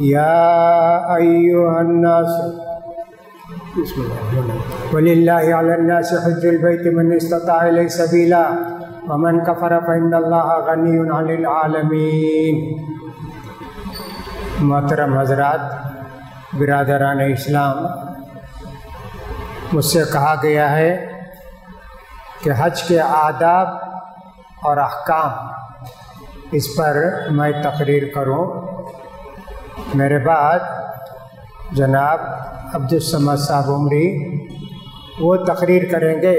या अय्युहन्नास। वलील्लास हजबैत मोहतरम हजरात, बिरदरान इस्लाम। मुझसे कहा गया है कि हज के आदाब और अहकाम, इस पर मैं तकरीर करूँ। मेरे बाद, जनाब अब्दुलसमद साहब उमरी, वो तकरीर करेंगे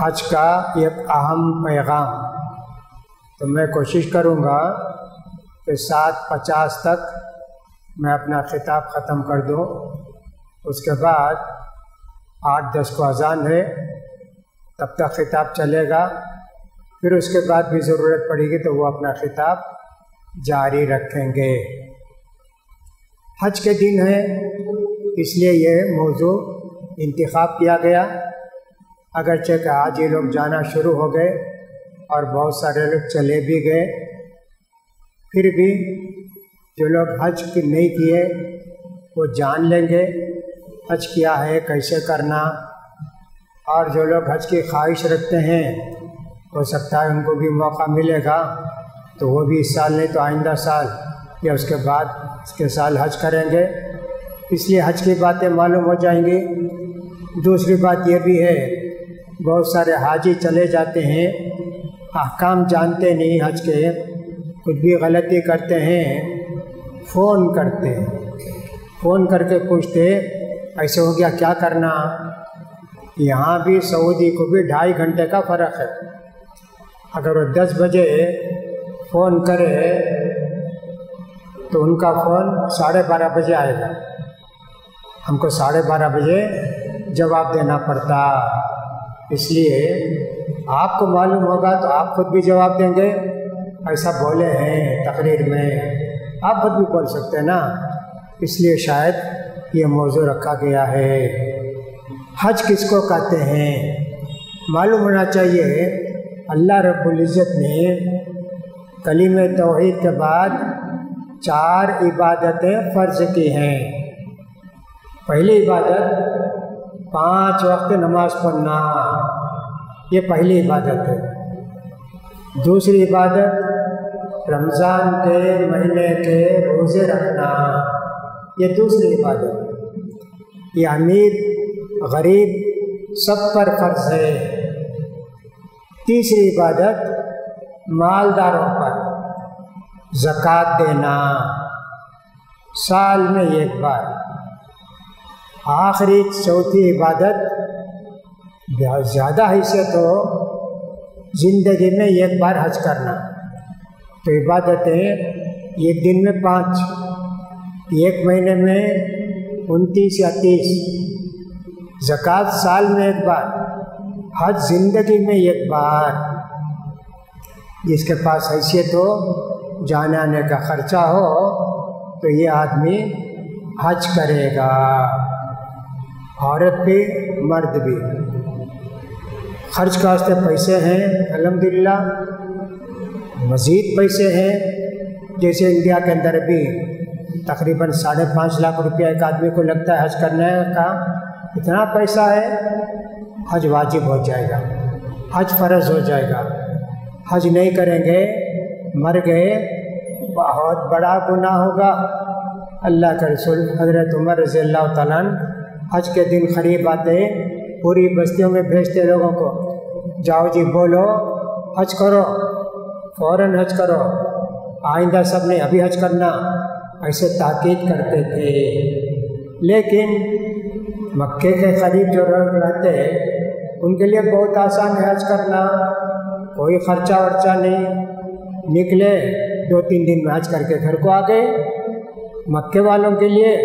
आज का एक अहम पैगाम। तो मैं कोशिश करूँगा कि सात पचास तक मैं अपना खिताब ख़त्म कर दूँ। उसके बाद आठ दस को अजान है, तब तक खिताब चलेगा। फिर उसके बाद भी ज़रूरत पड़ेगी तो वो अपना खिताब जारी रखेंगे। हज के दिन है, इसलिए यह मौजू इंतखब किया गया। अगरचे कि आज ये लोग जाना शुरू हो गए और बहुत सारे लोग चले भी गए। फिर भी जो लोग हज की नहीं किए, वो जान लेंगे, हज किया है, कैसे करना। और जो लोग हज की ख्वाहिश रखते हैं, हो सकता है उनको भी मौका मिलेगा तो वो भी इस साल, नहीं तो आइंदा साल। या उसके बाद इसके साल हज करेंगे। इसलिए हज की बातें मालूम हो जाएँगी। दूसरी बात यह भी है, बहुत सारे हाजी चले जाते हैं अहकाम जानते नहीं हज के, कुछ भी गलती करते हैं, फ़ोन करते हैं। फ़ोन करके पूछते, ऐसे हो गया, क्या करना? यहाँ भी सऊदी को भी ढाई घंटे का फ़र्क है। अगर वो दस बजे फ़ोन करे तो उनका फ़ोन साढ़े बारह बजे आएगा। हमको साढ़े बारह बजे जवाब देना पड़ता। इसलिए आपको मालूम होगा तो आप खुद भी जवाब देंगे। ऐसा बोले हैं तकरीर में। आप खुद भी बोल सकते हैं ना। इसलिए शायद ये मौजू रखा गया है। हज किसको कहते हैं? मालूम होना चाहिए, अल्लाह रब्बुल इज़्ज़त ने कलीम तोहहीद के बाद चार इबादतें फ़र्ज़ की हैं। पहली इबादत, पाँच वक्त नमाज़ पढ़ना। ये पहली इबादत है। दूसरी इबादत, रमज़ान के महीने के रोज़े रखना। ये दूसरी इबादत ये अमीर, गरीब, सब पर फ़र्ज़ है। तीसरी इबादत, मालदारों पर ज़क़़त देना। साल में एक बार। आखिरी चौथी इबादत ज़्यादा हैसियत हो, ज़िंदगी में एक बार हज करना। तो इबादतें एक दिन में पाँच, एक महीने में उनतीस या तीस। ज़क़़त साल में एक बार, हज ज़िंदगी में एक बार। जिसके पास हैसियत हो जाने आने का खर्चा हो तो ये आदमी हज करेगा। औरत भी, मर्द भी। खर्च का वास्ते पैसे हैं, अल्हम्दुलिल्लाह। मज़ीद पैसे हैं। जैसे इंडिया के अंदर भी तकरीबन साढ़े पाँच लाख रुपया एक आदमी को लगता है हज करने का, इतना पैसा है, हज वाजिब हो जाएगा। हज फ़र्ज़ हो जाएगा। हज नहीं करेंगे मर गए, बहुत बड़ा गुनाह होगा। अल्लाह के रसूल हज़रत उमर रज़ी अल्लाह तआला हज के दिन करीब आते पूरी बस्तियों में भेजते लोगों को। जाओ जी, बोलो, हज करो, फ़ौरन हज करो। आइंदा सबने अभी हज करना, ऐसे ताकीद करते थे। लेकिन मक्के के करीब जो लोग रहते हैं, उनके लिए बहुत आसान है हज करना। कोई खर्चा वर्चा नहीं। निकले दो तीन दिन हज करके घर को आ गए। मक्के वालों के लिए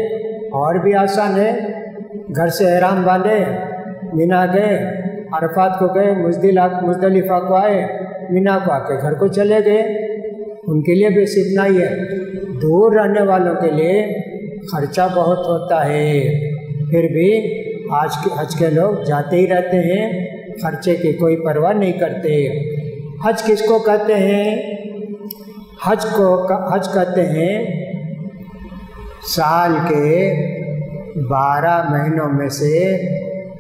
और भी आसान है। घर से हैराम बांधे मीना गए, अरफात को गए, मुजदिल, मुजदलिफा को आए, मीना को आके घर को चले गए। उनके लिए भी इतना ही है। दूर रहने वालों के लिए खर्चा बहुत होता है। फिर भी आज के हज के लोग जाते ही रहते हैं, खर्चे की कोई परवाह नहीं करते। हज किसको कहते हैं? हज को हज कहते हैं, साल के बारह महीनों में से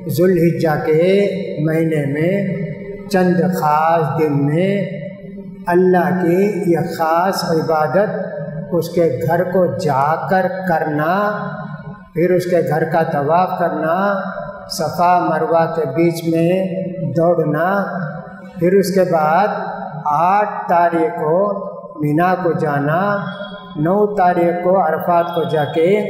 जुल्हिज्जा के महीने में, चंद ख़ास दिन में अल्लाह की यह ख़ास इबादत उसके घर को जाकर करना, फिर उसके घर का तवाफ़ करना, सफ़ा मरवा के बीच में दौड़ना, फिर उसके बाद आठ तारीख को मीना को जाना, नौ तारीख को अरफात को जाके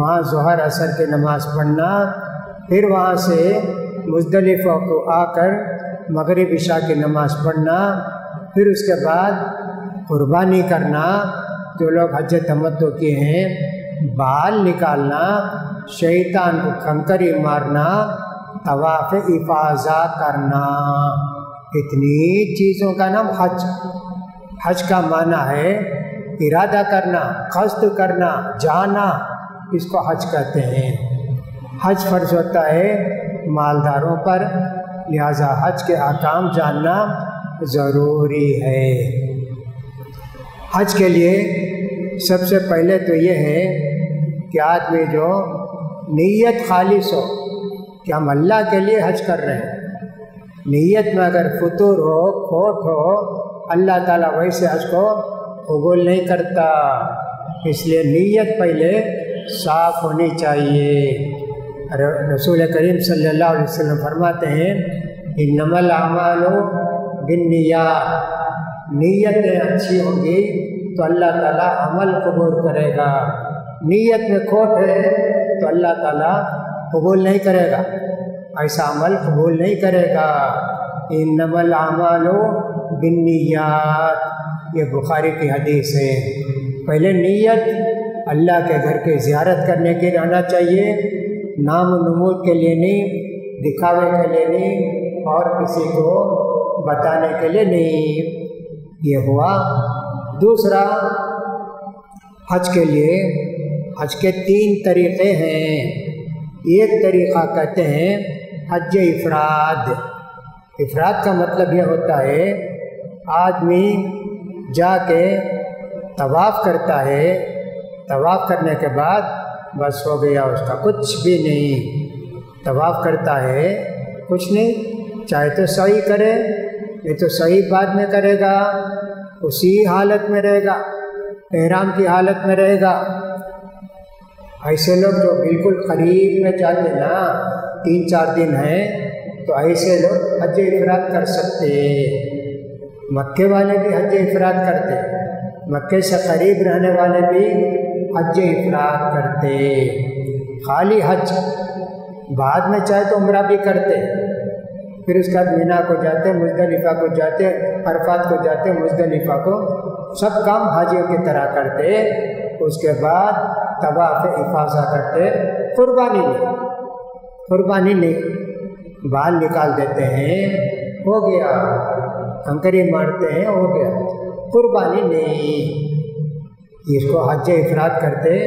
वहाँ जहर, असर की नमाज़ पढ़ना। फिर वहाँ से मुजदलिफ़ा को आकर मगरब इशा की नमाज़ पढ़ना। फिर उसके बाद कुर्बानी करना। जो लोग हज तमत्तो किए हैं, बाल निकालना, शैतान को कंकरी मारना तवाफ़ इफाज़ा करना। इतनी चीज़ों का नाम हज। हज का माना है, इरादा करना कस्त करना, जाना, इसको हज कहते हैं। हज फ़र्ज़ होता है मालदारों पर, लिहाजा हज के आकाम जानना ज़रूरी है। हज के लिए सबसे पहले तो ये है कि आदमी जो नीयत खालिश हो, कि हम अल्लाह के लिए हज कर रहे हैं। नीयत में अगर फतूर हो, खोट हो अल्लाह ताला वैसे हज को कबूल नहीं करता। इसलिए नीयत पहले साफ़ होनी चाहिए। रसूल करीम सल्लल्लाहु अलैहि वसल्लम फरमाते हैं कि नमल आमालो बिन नीयतें अच्छी होंगी तो अल्लाह ताला अमल कबूल करेगा। नीयत में खोट है तो अल्लाह ताला कबूल नहीं करेगा। ऐसा अमल कबूल नहीं करेगा। इन नमल आमालो बिन ये बुखारी की हदीस है। पहले नीयत अल्लाह के घर की ज़्यारत करने की रहना चाहिए, नाम नमूद के लिए नहीं, दिखावे के लिए नहीं, और किसी को बताने के लिए नहीं। ये हुआ। दूसरा, हज के लिए, हज के तीन तरीक़े हैं। एक तरीक़ा कहते हैं, हज इफराद। इफराद का मतलब यह होता है आदमी जाके तवाफ़ करता है, तवाफ़ करने के बाद बस हो गया उसका कुछ भी नहीं। तवाफ़ करता है, कुछ नहीं, चाहे तो सही करे नहीं तो सही बाद में करेगा, उसी हालत में रहेगा, एहराम की हालत में रहेगा। ऐसे लोग जो बिल्कुल करीब में जाते ना, तीन चार दिन हैं तो ऐसे लोग हज इफरात कर सकते मक्के वाले भी हज इफरात करते मक्के से करीब रहने वाले भी हज इफराद करते खाली हज, बाद में चाहे तो उम्र भी करते फिर उसके बाद मीना को जाते मुजदलिफ़ा को जाते अरफात को जाते मुजदलिफ़ा को सब काम हाजियों की तरह करते उसके बाद तबाफ इफाजा करते कुर्बानी नहीं कुर्बानी नहीं बाल निकाल देते हैं। हो गया। कंकरी मारते हैं, हो गया। कुर्बानी नहीं। इसको हज इफराद करते।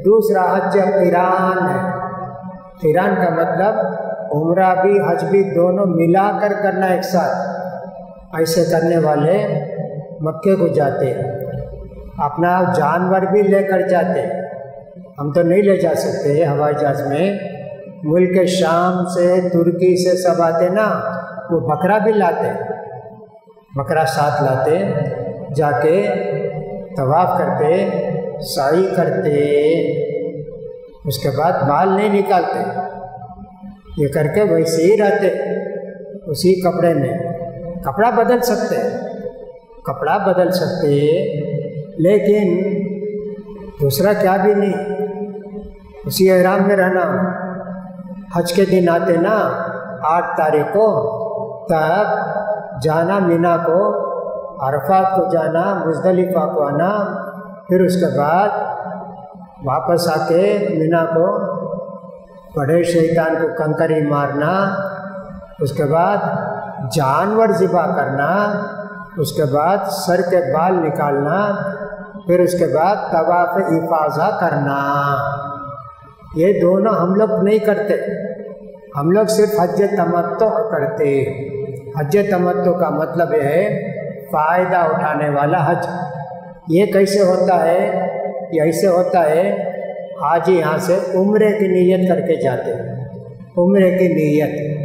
दूसरा हज किरान है। किरान का मतलब उम्र भी, हज भी दोनों मिलाकर करना एक साथ। ऐसे करने वाले मक्के को जाते अपना जानवर भी लेकर जाते हम तो नहीं ले जा सकते हवाई जहाज़ में। मुल्क शाम से, तुर्की से सब आते ना, वो बकरा भी लाते बकरा साथ लाते, जाके तवाफ़ करते साई करते। उसके बाद बाल नहीं निकालते। ये करके वैसे ही रहते, उसी कपड़े में। कपड़ा बदल सकते, कपड़ा बदल सकते, लेकिन दूसरा क्या भी नहीं। उसी एहराम में रहना। हज के दिन आते ना, आठ तारीख को तब जाना मीना को, अरफात को जाना, मुजदलिफा को आना, फिर उसके बाद वापस आके मीना को बड़े शैतान को कंकरी मारना, उसके बाद जानवर ज़िबा करना, उसके बाद सर के बाल निकालना, फिर उसके बाद तवाफ़ इफाजा करना। ये दोनों हम लोग नहीं करते। हम लोग सिर्फ़ हज तमत्तो करते हज तमत्तो का मतलब यह है, फ़ायदा उठाने वाला हज। ये कैसे होता है? ये ऐसे होता है, आज ही यहाँ से उम्र की नीयत करके जाते हैं। उम्र की नीयत।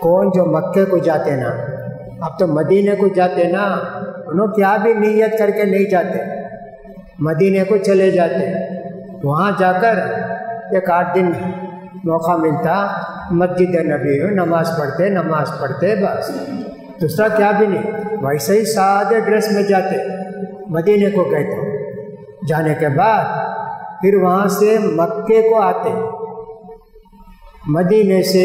कौन जो मक्के को जाते ना, अब तो मदीने को जाते ना उन्होंने क्या भी नीयत करके नहीं जाते। मदीने को चले जाते वहाँ जाकर एक आठ दिन मौका मिलता, मस्जिद नबी नमाज़ पढ़ते नमाज़ पढ़ते, बस। दूसरा क्या भी नहीं, वैसे ही सादे ड्रेस में जाते। मदीने को थे। जाने के बाद फिर वहाँ से मक्के को आते। मदीने से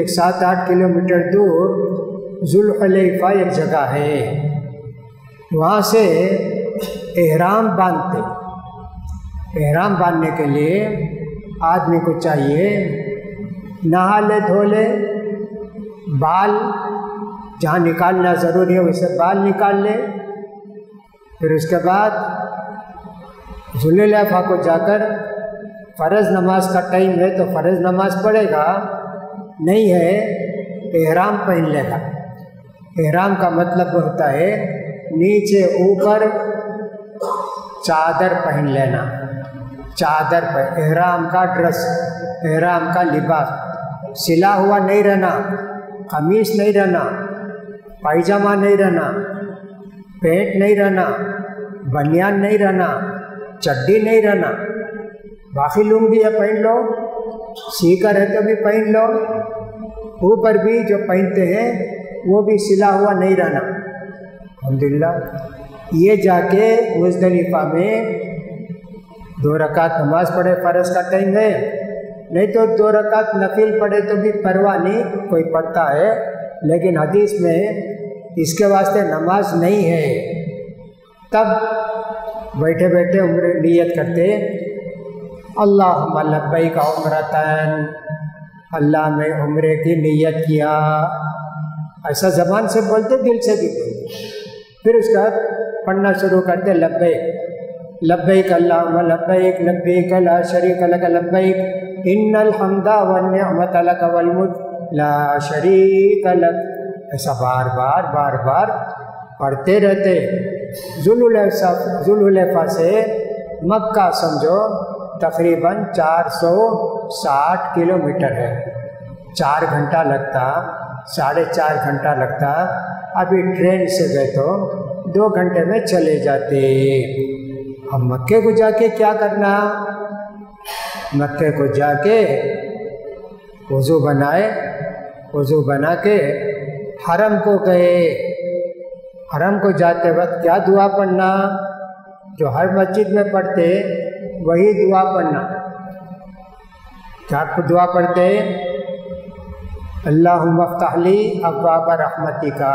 एक सात आठ किलोमीटर दूर जुल्फ़ा एक जगह है। वहाँ से एहराम बांधते। एहराम बांधने के लिए आदमी को चाहिए। नहा ले धो ले बाल जहाँ निकालना ज़रूरी है, वैसे बाल निकाल ले। फिर उसके बाद जुलेलाफा को जाकर फ़र्ज़ नमाज़ का टाइम है तो फ़र्ज़ नमाज़ पढ़ेगा। नहीं है एहराम पहन लेगा। एहराम का मतलब होता है नीचे ऊपर चादर पहन लेना। चादर पर एहराम का ड्रेस एहराम का लिबास। सिला हुआ नहीं रहना, कमीज नहीं रहना, पायजामा नहीं रहना, पेंट नहीं रहना, बनियान नहीं रहना, चड्डी नहीं रहना। बाकी लुंगी है, पहन लो, सीकर है तो भी पहन लो। ऊपर भी जो पहनते हैं, वो भी सिला हुआ नहीं रहना। अलहमदिल्ला ये जाके मुजदलिफा में दो रकात नमाज़ पढ़े, फ़र्ज़ का टाइम है। नहीं तो दो रकात नफिल पढ़े तो भी परवाह नहीं, कोई पढ़ता है। लेकिन हदीस में इसके वास्ते नमाज़ नहीं है। तब बैठे बैठे उम्र नियत करते अल्लाह लब्बई का उम्र उम्रतन, अल्लाह में उम्र की नीयत किया। ऐसा जबान से बोलते, दिल से भी बोलते। फिर उसका पढ़ना शुरू करते, लब्बैक लब्बैक अल्लाह लब्बैक लब्बैक ला शरीक लक लब्बैक। इन्नल हम्दा वन्नमत लक वल मुल्क ला शरीक लक। ऐसा बार बार बार बार पढ़ते रहते। जुलूलफा से मक्का समझो, तकरीबन 460 किलोमीटर है। चार घंटा लगता, साढ़े चार घंटा लगता। अभी ट्रेन से गए तो दो घंटे में चले जाते। अब मक्के को जाके क्या करना? मक्के को जाके वज़ू बनाए, वज़ू बना के हरम को गए हरम को जाते वक्त क्या दुआ पढ़ना? जो हर मस्जिद में पढ़ते, वही दुआ पढ़ना। क्या दुआ पढ़ते? अल्लाह मफ्ताली अब्बाब रहमती का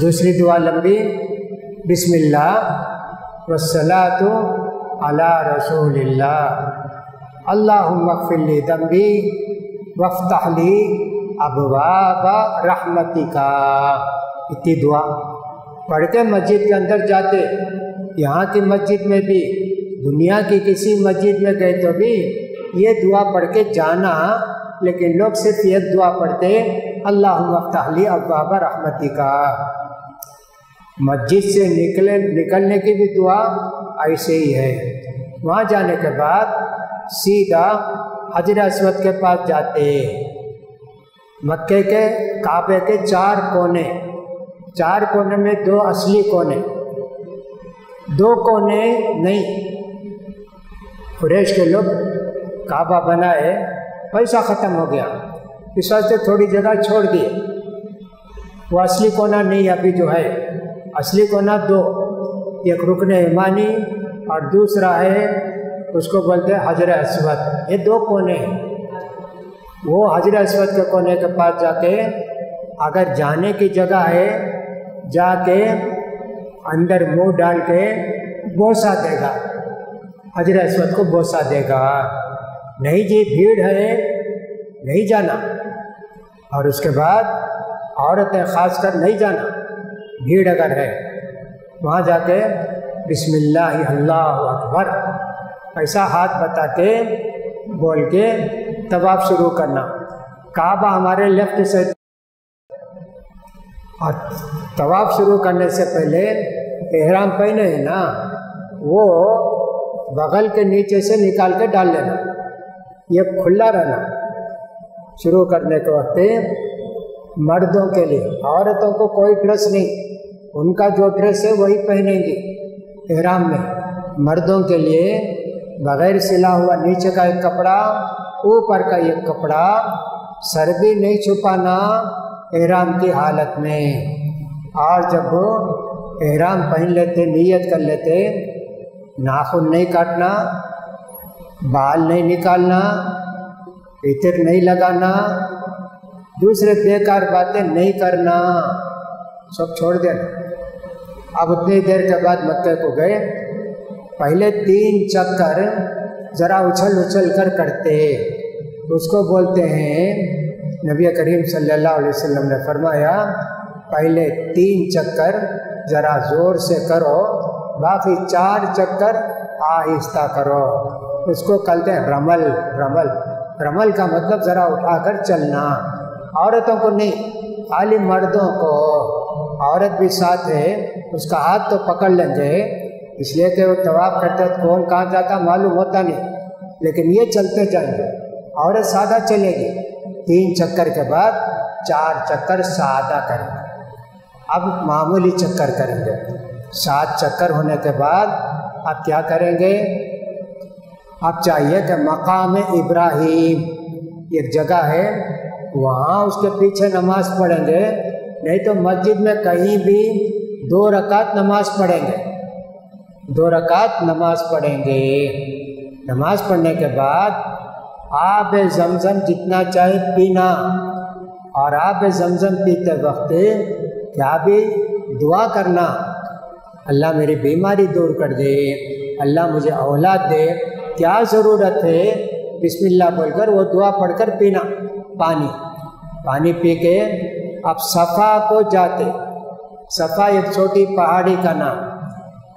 दूसरी दुआ लंबी। बिस्मिल्लाह वसलातु अला मगफिली दम्बी वफ्ताली अबवाब रहमती का इतनी दुआ। पढ़ते मस्जिद के अंदर जाते, यहाँ की मस्जिद में भी, दुनिया की किसी मस्जिद में गए तो भी, ये दुआ पढ़ के जाना, लेकिन लोग सिर्फ़ ये दुआ पढ़ते अल्लाह मफ्ताली अब्बाब रहमती का मस्जिद से निकले, निकलने की भी दुआ ऐसे ही है। वहाँ जाने के बाद सीधा हजर असवद के पास जाते हैं। मक्के के, काबे के चार कोने चार कोने में दो असली कोने, दो कोने नहीं। कुरैश के लोग काबा बनाए, पैसा ख़त्म हो गया। इस वास्ते थोड़ी जगह छोड़ दिए। वो असली कोना नहीं अभी जो है। असली कोना दो। एक रुकन ईमानी और दूसरा है, उसको बोलते हैं हजर असवद। ये दो कोने हैं। वो हजर असवद के कोने के पास जाके अगर जाने की जगह है, जाके अंदर मुँह डाल के बोसा देगा। हजर असवद को बोसा देगा। नहीं जी, भीड़ है, नहीं जाना। और उसके बाद औरतें खास कर नहीं जाना। भीड़ अगर है, वहाँ जाके बिस्मिल्लाह अल्लाह अकबर ऐसा हाथ बता के बोल के तवाफ शुरू करना। काबा हमारे लेफ़्ट से और तवाफ शुरू करने से पहले एहराम पहने है ना, वो बगल के नीचे से निकाल के डाल लेना। ये खुला रहना। शुरू करने के वक्त मर्दों के लिए, औरतों को कोई ड्रेस नहीं। उनका जो ड्रेस है वही पहनेंगे एहराम में। मर्दों के लिए बगैर सिला हुआ नीचे का एक कपड़ा, ऊपर का एक कपड़ा सर भी नहीं छुपाना एहराम की हालत में। और जब एहराम पहन लेते, नीयत कर लेते, नाखून नहीं काटना, बाल नहीं निकालना, इतर नहीं लगाना, दूसरे बेकार बातें नहीं करना। सब छोड़ देना अब उतनी देर के बाद मक्के को गए। पहले तीन चक्कर ज़रा उछल उछल कर करते। उसको बोलते हैं, नबी करीम सल्लल्लाहु अलैहि वसल्लम ने फरमाया, पहले तीन चक्कर ज़रा ज़ोर से करो, बाकी चार चक्कर आहिस्ता करो। उसको कहते हैं रमल रमल रमल का मतलब ज़रा उठाकर चलना। औरतों को नहीं, खाली मर्दों को। औरत भी साथ है, उसका हाथ तो पकड़ लेंगे। इसलिए कि वो तवाब करते तो कौन कहाँ जाता मालूम होता नहीं। लेकिन ये चलते जाएँगे, औरत सादा चलेगी। तीन चक्कर के बाद चार चक्कर सादा करेंगे। अब मामूली चक्कर करेंगे। सात चक्कर होने के बाद अब क्या करेंगे? अब चाहिए कि मकाम इब्राहिम, एक जगह है, वहाँ उसके पीछे नमाज़ पढ़ेंगे। नहीं तो मस्जिद में कहीं भी दो रकात नमाज़ पढ़ेंगे। दो रकात नमाज़ पढ़ेंगे। नमाज़ पढ़ने के बाद आप जमजम जितना चाहे पीना और आप जमजम पीते वक्त क्या भी दुआ करना, अल्लाह मेरी बीमारी दूर कर दे, अल्लाह मुझे औलाद दे। क्या ज़रूरत है? बिस्मिल्लाह बोलकर वो दुआ पढ़कर पीना, पानी। पानी पी के अब सफ़ा को जाते, सफ़ा एक छोटी पहाड़ी का नाम।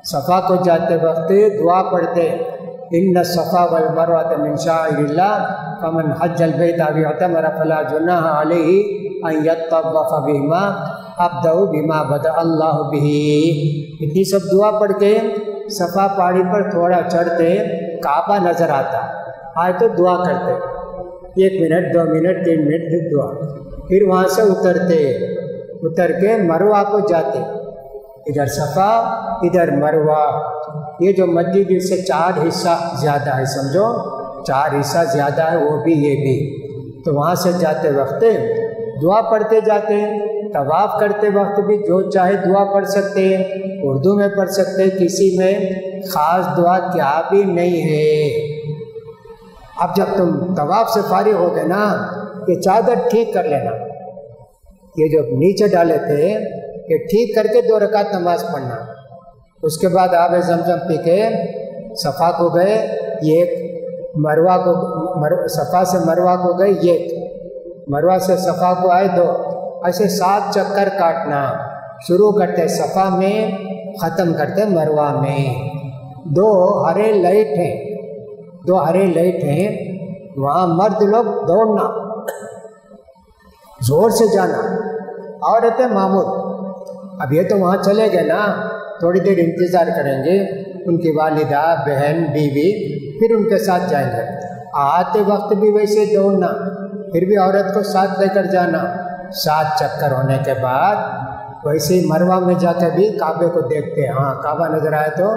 सफ़ा को जाते वक्त दुआ पढ़ते इन सफ़ा वल मरवत मिन शाइल्ला फमन अभी अतमर फला जुनाह अलैहि अन यतवफ बिमा बिमा बद अल्लाह भी इतनी सब दुआ पढ़ के सफ़ा पहाड़ी पर थोड़ा चढ़ते, काबा नज़र आता। आए तो दुआ करते। एक मिनट, दो मिनट, तीन मिनट दुआ। फिर वहाँ से उतरते। उतर के मरवा को जाते। इधर सफ़ा, इधर मरवा ये जो मस्जिद से चार हिस्सा ज़्यादा है, समझो? चार हिस्सा ज़्यादा है, वो भी ये भी। तो वहाँ से जाते वक्त दुआ पढ़ते जाते हैं तवाफ़ करते वक्त भी जो चाहे दुआ पढ़ सकते हैं। उर्दू में पढ़ सकते हैं, किसी में ख़ास दुआ क्या भी नहीं है। अब जब तुम तवाफ़ से फारिग हो गए ना ये चादर ठीक कर लेना। ये जो नीचे डाले थे, ये ठीक करके दो रकात नमाज़ पढ़ना। उसके बाद आब जमजम पी के सफ़ा को गए, ये मरवा को, मर सफ़ा से मरवा को गए ये मरवा से सफ़ा को आए दो। ऐसे सात चक्कर काटना, शुरू करते सफ़ा में, ख़त्म करते मरवा में। दो हरे लाइट हैं, दो हरे लाइट हैं, वहाँ मर्द लोग दौड़ना। ज़ोर से जाना। औरतें मामूल अब ये तो वहाँ चले गए ना। थोड़ी देर इंतज़ार करेंगे। उनकी वालिदा, बहन, बीवी, फिर उनके साथ जाएँगे। आते वक्त भी वैसे दौड़ना, फिर भी औरत को साथ लेकर जाना। सात चक्कर होने के बाद वैसे ही मरवा में जाकर भी काबे को देखते हाँ काबा नज़र आए तो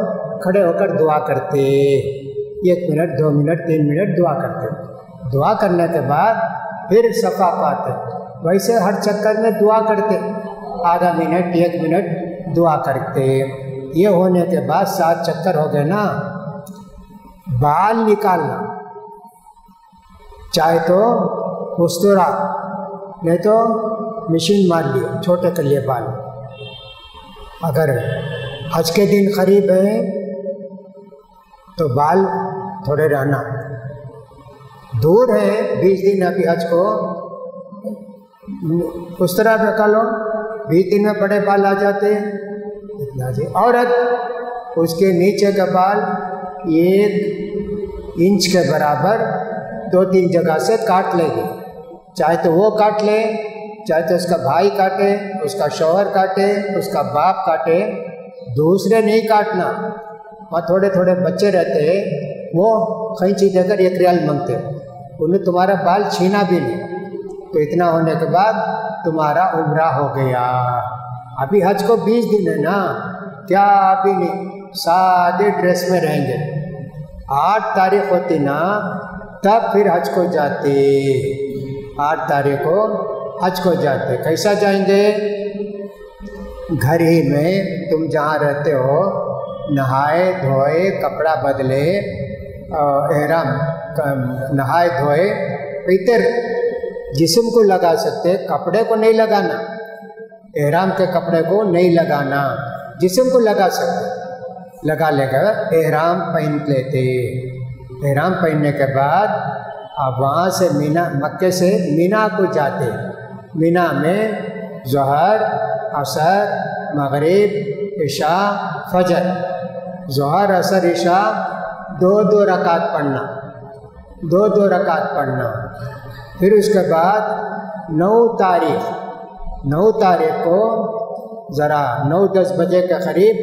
खड़े होकर दुआ करते। एक मिनट, दो मिनट, तीन मिनट दुआ करते। दुआ करने के बाद फिर सफ़ा पाते। वैसे हर चक्कर में दुआ करते, आधा मिनट, एक मिनट दुआ करते। ये होने के बाद सात चक्कर हो गए ना। बाल निकालना, चाहे तो उस्तरा, नहीं तो मशीन मार लिया, छोटे कर लिए बाल। अगर हज के दिन करीब है तो बाल थोड़े रहना। दूर है, बीस दिन अभी हज को उस तरह रखा लो दिन में बड़े बाल आ जाते हैं। इतना जी। औरत, उसके नीचे का बाल एक इंच के बराबर दो तीन जगह से काट लेगी चाहे तो वो काट ले, चाहे तो उसका भाई काटे, उसका शौहर काटे, उसका बाप काटे। दूसरे नहीं काटना। और थोड़े थोड़े बच्चे रहते हैं, वो खैंची देकर एक रियाल मांगते उन्हें तुम्हारा बाल छीना भी नहीं। तो इतना होने के बाद तुम्हारा उम्र हो गया। अभी हज को बीस दिन है ना? क्या अभी नहीं? सादे ड्रेस में रहेंगे। आठ तारीख होती ना, तब फिर हज को जाते। आठ तारीख को हज को जाते। कैसा जाएँगे? घर ही में तुम जहाँ रहते हो, नहाए धोए कपड़ा बदले एहराम नहाए धोए इतर जिस्म को लगा सकते कपड़े को नहीं लगाना। एहराम के कपड़े को नहीं लगाना। जिसम को लगा सकते लगा लेकर एहराम पहन लेते। एहराम पहनने के बाद अब वहाँ से मीना, मक्के से मीना को जाते। मीना में जहर, असर, मगरिब ईशा फजर। जहर, असर ईशा दो दो रकात पढ़ना। दो दो रकात पढ़ना। फिर उसके बाद नौ तारीख नौ तारीख को ज़रा नौ दस बजे के करीब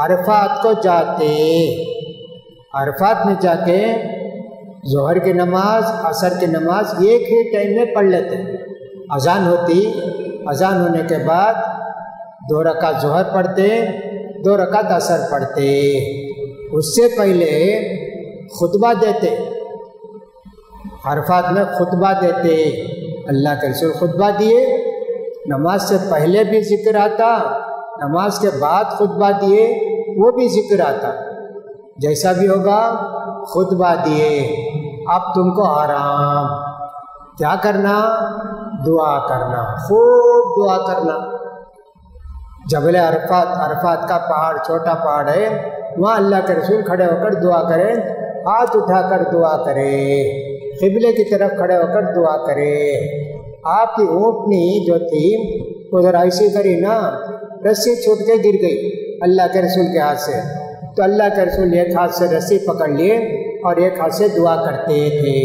अरफात को जाते। अरफात में जाके जहर की नमाज़, असर की नमाज़ एक ही टाइम में पढ़ लेते। अजान होती, अजान होने के बाद दो रकात जहर पढ़ते, दो रकात असर पढ़ते। उससे पहले खुतबा देते। अरफात में खुतबा देते अल्लाह के रसूल खुतबा दिए। नमाज़ से पहले भी ज़िक्र आता, नमाज़ के बाद खुतबा दिए, वो भी ज़िक्र आता। जैसा भी होगा, खुतबा दिए। अब तुमको आराम। क्या करना? दुआ करना। खूब दुआ करना। जबल अरफात अरफात का पहाड़, छोटा पहाड़ है, वहाँ अल्लाह के रसूल खड़े होकर दुआ करें। हाथ उठाकर दुआ करें। किबले की तरफ़ खड़े होकर दुआ करे। आपकी ऊँटनी जो थी उधर ऐसी करी ना, रस्सी छूट के गिर गई अल्लाह के रसूल के हाथ से। तो अल्लाह के रसूल एक हाथ से रस्सी पकड़ लिए और एक हाथ से दुआ करते थे।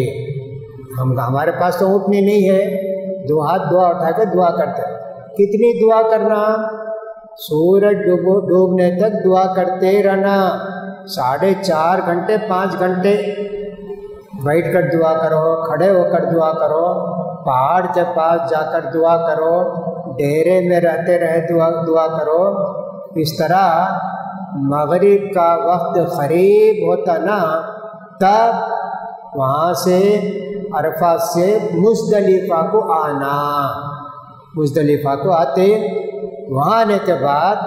हम हमारे पास तो ऊँटनी नहीं है। दो हाथ दुआ उठा कर दुआ करते। कितनी दुआ करना? सूरज डूबो, डूबने तक दुआ करते रहना। साढ़े चार घंटे, पाँच घंटे बैठ कर दुआ करो, खड़े होकर दुआ करो, पहाड़ के पास जाकर दुआ करो, डेरे में रहते रहे दुआ दुआ करो। इस तरह मगरिब का वक्त करीब होता ना, तब वहाँ से अरफा से मुजदलिफा को आना। मुजदलिफा को आते, वहाँ आने के बाद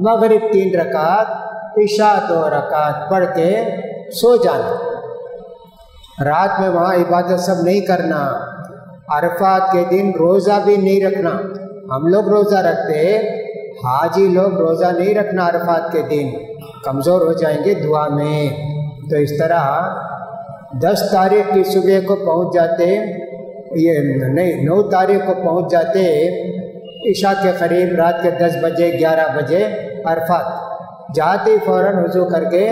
मगरिब तीन रकात ईशा दो रकात पढ़ के सो जाना। रात में वहाँ इबादत सब नहीं करना। अरफात के दिन रोज़ा भी नहीं रखना। हम लोग रोज़ा रखते हाजी लोग रोज़ा नहीं रखना अरफात के दिन। कमज़ोर हो जाएँगे दुआ में। तो इस तरह दस तारीख की सुबह को पहुँच जाते ये नहीं, नौ तारीख को पहुँच जाते ईशा के करीब रात के दस बजे, ग्यारह बजे अरफात। जाते ही फ़ौर वज़ू करके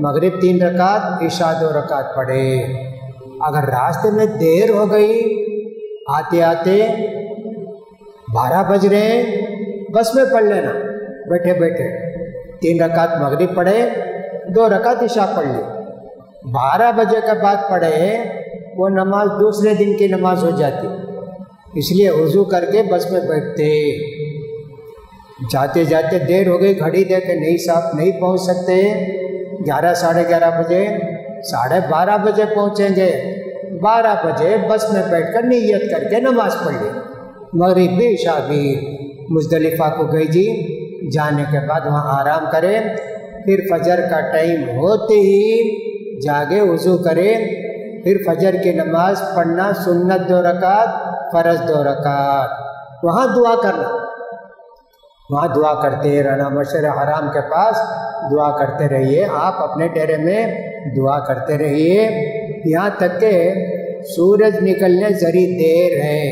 मगरिब तीन रकात, ईशा दो रकात पढ़े। अगर रास्ते में देर हो गई आते आते बारह बज रहे बस में पढ़ लेना। बैठे बैठे तीन रकात मगरिब पढ़े, दो रकात ईशा पढ़ ली बारह बजे के बाद पढ़े वो नमाज़ दूसरे दिन की नमाज़ हो जाती। इसलिए वज़ू करके बस में बैठते। जाते जाते देर हो गई, घड़ी दे के नहीं साहब नहीं पहुँच सकते। ग्यारह, साढ़े ग्यारह बजे, साढ़े बारह बजे पहुँचेंगे। बारह बजे बस में बैठकर नीयत करके नमाज़ पढ़ ली। मगरिब भी ईशा भी, मुजदलिफा को गई जी। जाने के बाद वहाँ आराम करें। फिर फजर का टाइम होते ही जागे, वज़ू करें। फिर फजर की नमाज़ पढ़ना सुन्नत दो रकात, फ़र्ज़ दो रकात। वहाँ दुआ करना। वहाँ दुआ करते रहना मशर हराम के पास दुआ करते रहिए। आप अपने डेरे में दुआ करते रहिए। यहाँ तक के सूरज निकलने जरी देर है।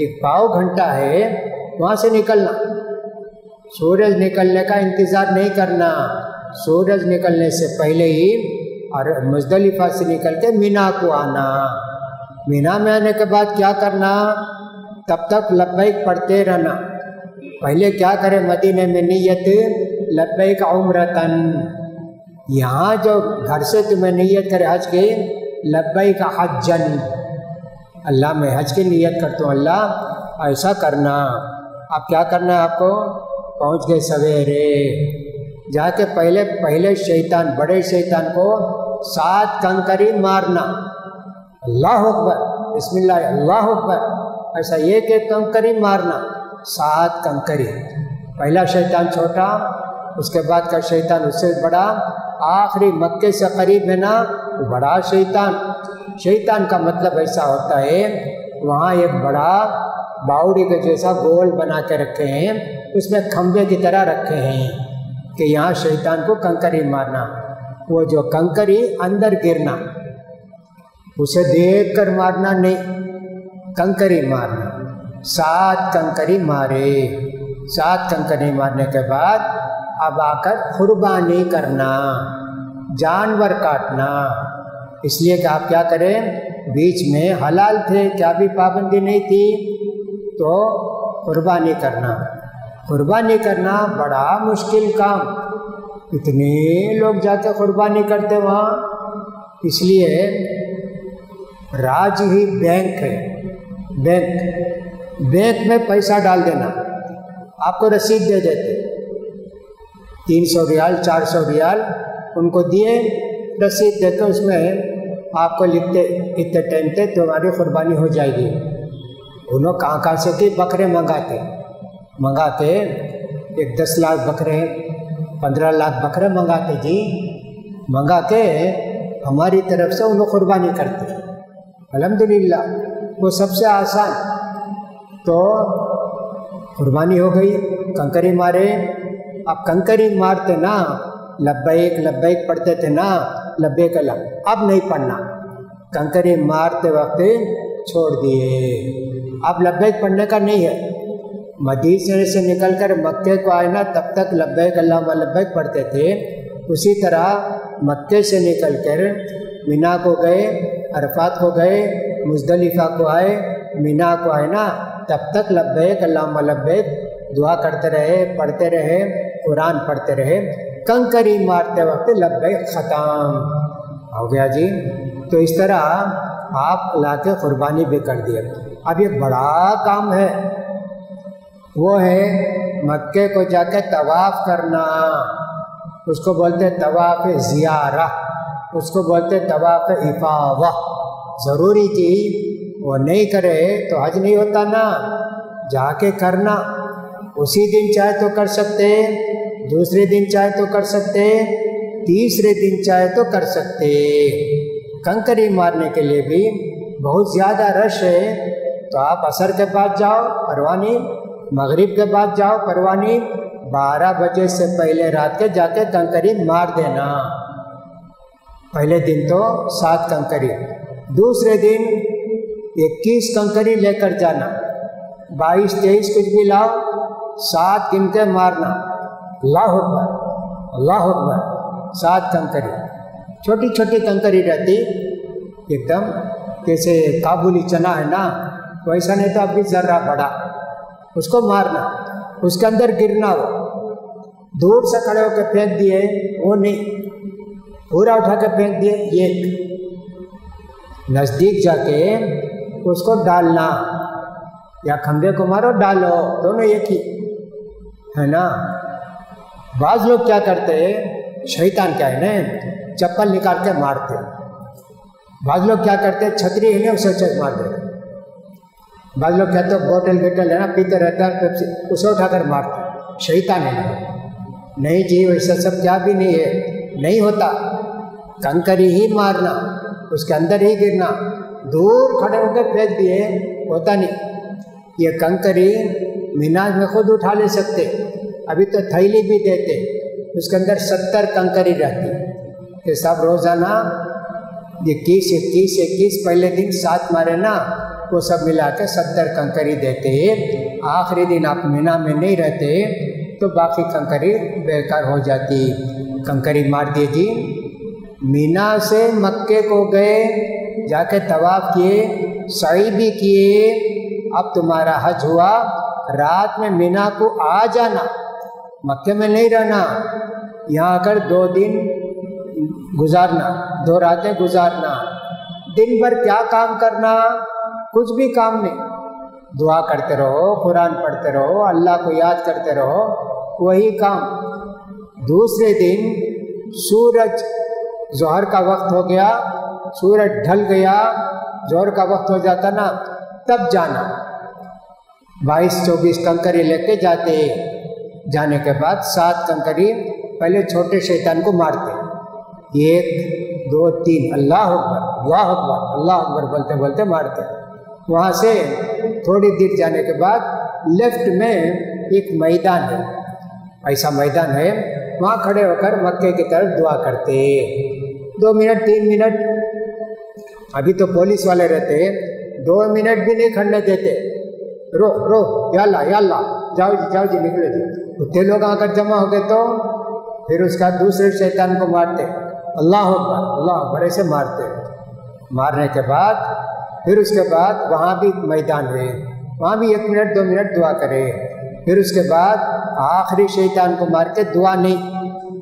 एक पाव घंटा है, वहाँ से निकलना। सूरज निकलने का इंतज़ार नहीं करना। सूरज निकलने से पहले ही और मुजदलिफा से निकल के मीना को आना। मीना में आने के बाद क्या करना? तब तक लब्बैक पढ़ते रहना। पहले क्या करें? मदीने में नीयत लब्बैक उम्रतन। यहाँ जो घर से तुम्हें नीयत करे हज के, लब्बैक हजन अल्लाह मैं हज की नीयत करता हूँ, अल्लाह, ऐसा करना। अब क्या करना है आपको? पहुँच गए सवेरे। जाके पहले पहले शैतान, बड़े शैतान को सात कंकरी मारना। अल्लाह अकबर, बिस्मिल्लाह, अल्लाह अकबर, ऐसा एक एक कंकरी मारना। सात कंकरी। पहला शैतान छोटा, उसके बाद का शैतान उससे बड़ा, आखिरी मक्के से करीब है ना, वो बड़ा शैतान। शैतान का मतलब ऐसा होता है, वहाँ एक बड़ा बाउडी के जैसा गोल बना के रखे हैं, उसमें खंभे की तरह रखे हैं कि यहाँ शैतान को कंकरी मारना। वो जो कंकरी अंदर गिरना, उसे देख कर मारना नहीं, कंकरी मारना। सात कंकरी मारे। सात कंकरी मारने के बाद अब आकर कुर्बानी करना, जानवर काटना। इसलिए कि आप क्या करें, बीच में हलाल थे, क्या भी पाबंदी नहीं थी तो कुर्बानी करना। कुर्बानी करना बड़ा मुश्किल काम। इतने लोग जाके कुर्बानी करते वहाँ। इसलिए राज ही बैंक है। बैंक। बैंक में पैसा डाल देना। आपको रसीद दे देते। तीन सौ रियाल, चार सौ रियाल उनको दिए, रसीद देते उसमें आपको लिखते, इतने टाइम तक तुम्हारी कुर्बानी हो जाएगी। उन्होंने कहाँ कहाँ से कि बकरे मंगाते। मंगाते, एक दस लाख बकरे, पंद्रह लाख बकरे मंगाते जी। मंगा के हमारी तरफ़ से उन्हें कुर्बानी करते। अलहमदिल्ला वो सबसे आसान तो कुर्बानी हो गई, कंकरी मारे। अब कंकरी मारते ना, लब्बैक लब्बैक पढ़ते थे ना लब्बैक अल्लाह अब नहीं पढ़ना। कंकरी मारते वक्त छोड़ दिए। अब लब्बैक पढ़ने का नहीं है। मदीने से निकलकर मक्के को आए ना, तब तक लब्बैक, अल्लाह लब्बैक पढ़ते थे। उसी तरह मक्के से निकलकर मीना को गए, अरफात को गए, मुजदलिफा को आए, मीना को आए ना तब तक लब्बैक अल्लाह लब्बैक, दुआ करते रहे, पढ़ते रहे, कुरान पढ़ते रहे, कंकरी मारते वक्त लब्बैक ख़त्म। हो गया जी। तो इस तरह आप ला के कुर्बानी भी कर दिए। अब ये बड़ा काम है। वो है मक्के को जाके तवाफ़ करना। उसको बोलते तवाफ़ ज़ियारा उसको बोलते तवाफ़ इफावा ज़रूरी चीज़ वो नहीं करे तो हज नहीं होता ना। जाके करना। उसी दिन चाहे तो कर सकते हैं, दूसरे दिन चाहे तो कर सकते हैं, तीसरे दिन चाहे तो कर सकते कंकरी मारने के लिए भी बहुत ज़्यादा रश है। तो आप असर के बाद जाओ, परवानी। मगरिब के बाद जाओ, परवानी। बारह बजे से पहले रात के जाके कंकरी मार देना। पहले दिन तो सात कंकरी। दूसरे दिन इक्कीस कंकरी लेकर जाना। बाईस, तेईस कुछ भी लाओ, सात गिनके मारना। अल्लाह अकबर, अल्लाह सात कंकरी छोटी छोटी कंकरी रहती, एकदम जैसे काबुली चना है ना, वैसा नहीं तो अभी जर्रा बड़ा। उसको मारना, उसके अंदर गिरना हो। दूर से खड़े होकर फेंक दिए, वो नहीं। पूरा उठा के फेंक दिए एक नज़दीक जाके उसको डालना। या खंभे को मारो, डालो, दोनों एक ही। है ना? बाज लोग क्या करते हैं? शैतान क्या है ना? चप्पल निकाल के मारते बाज लोग क्या करते हैं? छतरी है ना उसे चक मार देते बाज लोग कहते हैं, बोतल बेटल है ना, पीते रहता है, पेप्सी, उसे उठाकर मारते शैतान है। ना नहीं जी, वैसा सब क्या भी नहीं है। नहीं होता। कंकरी ही मारना, उसके अंदर ही गिरना। दूर खड़े होकर फेंक दिए, होता नहीं। ये कंकरी मीनाज में खुद उठा ले सकते, अभी तो थैली भी देते। उसके अंदर सत्तर कंकरी रहती। ये सब रोज़ाना इक्कीस इक्कीस इक्कीस पहले दिन सात मारे ना, वो सब मिला के सत्तर कंकरी देते। आखिरी दिन आप मीना में नहीं रहते तो बाकी कंकरी बेकार हो जाती। कंकरी मार दिए जी मीना से मक्के को गए जाके तवाफ किए, सही भी किए। अब तुम्हारा हज हुआ, रात में मीना को आ जाना, मक्के में नहीं रहना, यहाँ आकर दो दिन गुजारना, दो रातें गुजारना, दिन भर क्या काम करना, कुछ भी काम नहीं। दुआ करते रहो, कुरान पढ़ते रहो, अल्लाह को याद करते रहो, वही काम। दूसरे दिन सूरज जहर का वक्त हो गया सूरज ढल गया, ज़ोर का वक्त हो जाता ना, तब जाना। बाईस चौबीस कंकरी लेके जाते। जाने के बाद सात कंकरी पहले छोटे शैतान को मारते। एक, दो, तीन, अल्लाह अकबर अल्लाह अकबर अल्लाह अकबर बोलते बोलते मारते। वहाँ से थोड़ी देर जाने के बाद लेफ़्ट में एक मैदान है। ऐसा मैदान है, वहाँ खड़े होकर मक्के की तरफ़ दुआ करते। दो मिनट, तीन मिनट। अभी तो पुलिस वाले रहते हैं। दो मिनट भी नहीं खड़ने देते। रो रो याल्ला याल्ला जाओ जी जाओ जी, निकले जी। उतने लोग आकर जमा हो गए तो फिर उसका दूसरे शैतान को मारते। अल्लाह अल्लाह बड़े से मारते। मारने के बाद, फिर उसके बाद वहाँ भी मैदान है। वहाँ भी एक मिनट, दो मिनट दुआ करे। फिर उसके बाद आखिरी शैतान को मार के दुआ नहीं।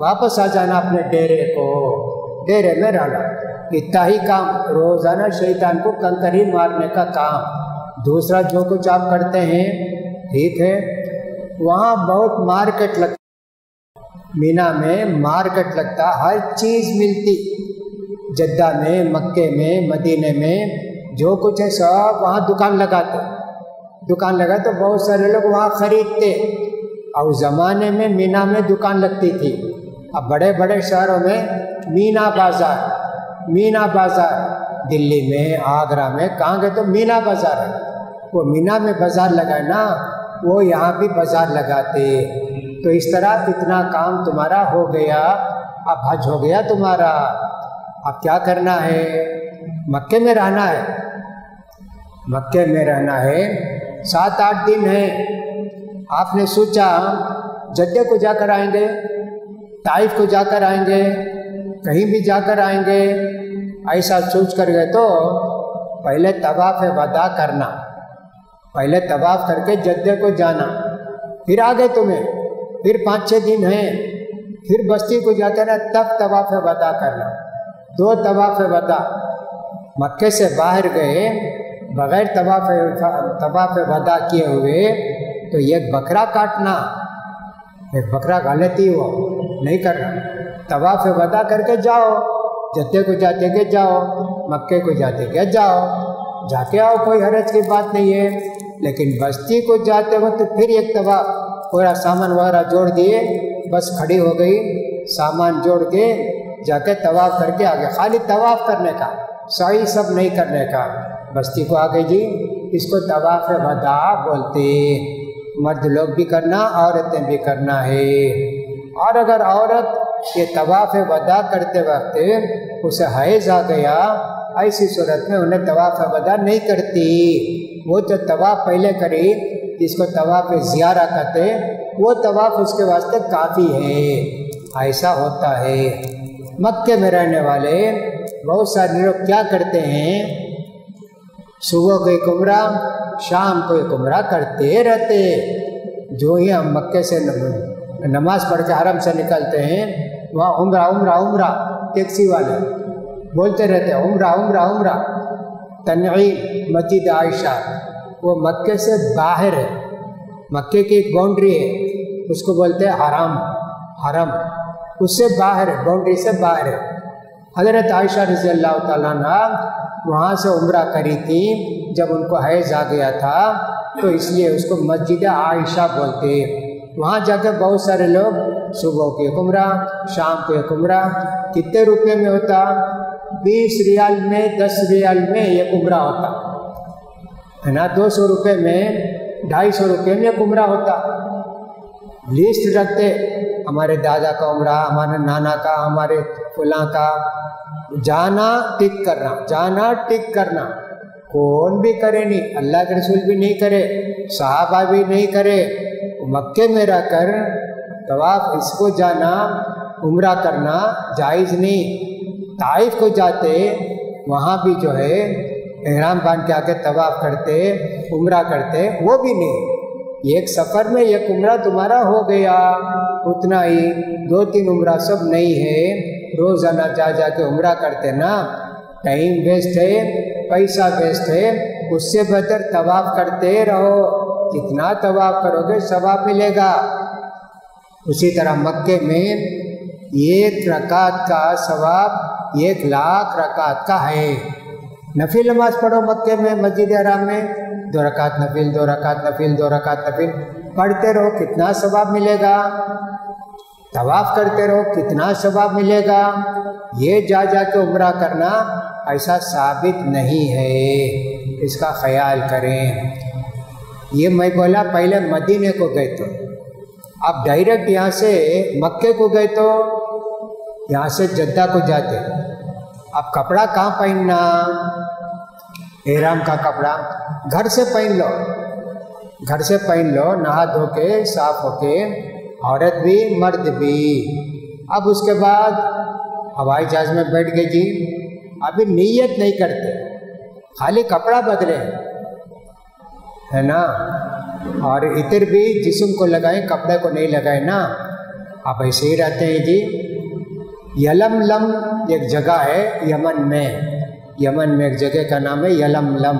वापस आ जाना अपने डेरे को। डेरे में रहना। इतना ही काम, रोज़ाना शैतान को कंकरी मारने का काम। दूसरा जो कुछ आप करते हैं, ठीक है, वहाँ बहुत मार्केट लगता मीना में मार्केट लगता, हर चीज़ मिलती। जद्दा में, मक्के में, मदीने में, जो कुछ है सब वहाँ दुकान लगाते। दुकान लगा तो बहुत सारे लोग वहाँ खरीदते। और ज़माने में मीना में दुकान लगती थी। अब बड़े बड़े शहरों में मीना बाज़ार मीना बाज़ार। दिल्ली में, आगरा में, कहाँ गए तो मीना बाज़ार है। वो मीना में बाज़ार लगा ना, वो यहाँ भी बाज़ार लगाते। तो इस तरह इतना काम तुम्हारा हो गया, अब हज हो गया तुम्हारा। अब क्या करना है? मक्के में रहना है। मक्के में रहना है। सात आठ दिन है। आपने सोचा, जद्दे को जाकर आएँगे। ताइफ को जाकर आएँगे, कहीं भी जाकर आएँगे, ऐसा सोच कर गए तो पहले तवाफ़ वदा करना, पहले तवाफ़ करके जद्दे को जाना, फिर आ गए तुम्हें, फिर पाँच छः दिन हैं, फिर बस्ती को जाते ना तब तवाफ़ वदा करना, दो तवाफ़ वदा, मक्के से बाहर गए, बगैर तवाफ़ तवाफ़ वदा किए हुए तो एक बकरा काटना, एक बकरा गलती हो नहीं कर करना तवाफ़ वदा करके जाओ, जत्ते को जाते के जाओ, मक्के को जाते के जाओ। जाके आओ, कोई हरज की बात नहीं है। लेकिन बस्ती को जाते वक्त फिर एक तवा, पूरा सामान वगैरह जोड़ दिए, बस खड़ी हो गई, सामान जोड़ के जाके तवाफ़ करके आ गए खाली तवाफ़ करने का, सही सब नहीं करने का। बस्ती को आ गई जी, इसको तवाफ़ वदा बोलते मर्द लोग भी करना, औरतें भी करना है। और अगर औरत ये तवाफ़ वदा करते वक्त उसे हैज़ आ गया, ऐसी सूरत में उन्हें तवाफ़ वदा नहीं करती। वो जो तवाफ़ पहले करी, जिसको तवाफ़ ज़ियारा कहते वो तवाफ़ उसके वास्ते काफ़ी है। ऐसा होता है। मक्के में रहने वाले बहुत सारे लोग क्या करते हैं? सुबह को एक उम्र, शाम को एक उम्र करते रहते। जो ही हम मक्के से नमाज़ पढ़ के हरम से निकलते हैं, वहाँ उम्र उम्र उम्र, टैक्सी वाले बोलते रहते हैं, उम्र उम्र उम्र। तनईम मस्जिद आयशा, वो मक्के से बाहर है। मक्के की एक बाउंड्री है, उसको बोलते हैं हराम हरम उससे बाहर है बाउंड्री से बाहर है। हज़रत आयशा रज़ी अल्लाह तला वहाँ से उम्र करी थी, जब उनको हैज़ आ गया था तो इसलिए उसको मस्जिद आयशा बोलते वहाँ जाकर बहुत सारे लोग सुबह को एक उम्र शाम को एक उम्र कितने रुपए में होता? बीस रियाल में, दस रियाल में एक उम्र होता। है ना? दो सौ रुपये में, ढाई सौ रुपये में एक उम्र होता। लिस्ट रखते, हमारे दादा का उमरा, हमारे नाना का, हमारे फुला का। जाना टिक करना, जाना टिक करना। कौन भी करे नहीं, अल्लाह के रसूल भी नहीं करे, साहबा भी नहीं करे। मक्के में रहकर तवाफ, इसको जाना, उम्र करना जायज़ नहीं। ताइफ को जाते, वहाँ भी जो है, एहराम बाँध के आके तवाफ करते, उम्र करते, वो भी नहीं। एक सफ़र में एक उम्र तुम्हारा हो गया, उतना ही। दो तीन उम्र सब नहीं है। रोज़ाना जा जा के उम्र करते ना। टाइम वेस्ट है, पैसा वेस्ट है, उससे बेहतर तवाफ करते रहो। कितना तवाफ करोगे सवाब मिलेगा। उसी तरह मक्के में एक रकात का सवाब एक लाख रकात का है। नफिल नमाज़ पढ़ो मक्के में, मस्जिद आराम में। दो रकात नफिल, दो रकात नफिल, दो रकात नफिल। पढ़ते रहो, कितना सवाब मिलेगा। तवाफ करते रहो, कितना सवाब मिलेगा। ये जा जा के उम्र करना ऐसा साबित नहीं है। इसका ख्याल करें। ये मैं बोला, पहले मदीने को गए तो। अब डायरेक्ट यहाँ से मक्के को गए तो यहाँ से जद्दा को जाते। अब कपड़ा कहाँ पहनना? एराम का कपड़ा। घर से पहन लो। घर से पहन लो, नहा धो के, साफ़ होके औरत भी, मर्द भी। अब उसके बाद हवाई जहाज़ में बैठ गए जी। अभी नीयत नहीं करते। खाली कपड़ा बदले। है ना? और इतर भी जिसम को लगाए, कपड़े को नहीं लगाए ना? आप ऐसे ही रहते हैं जी। यलम लम एक जगह है, यमन में। यमन में एक जगह का नाम है यलम लम।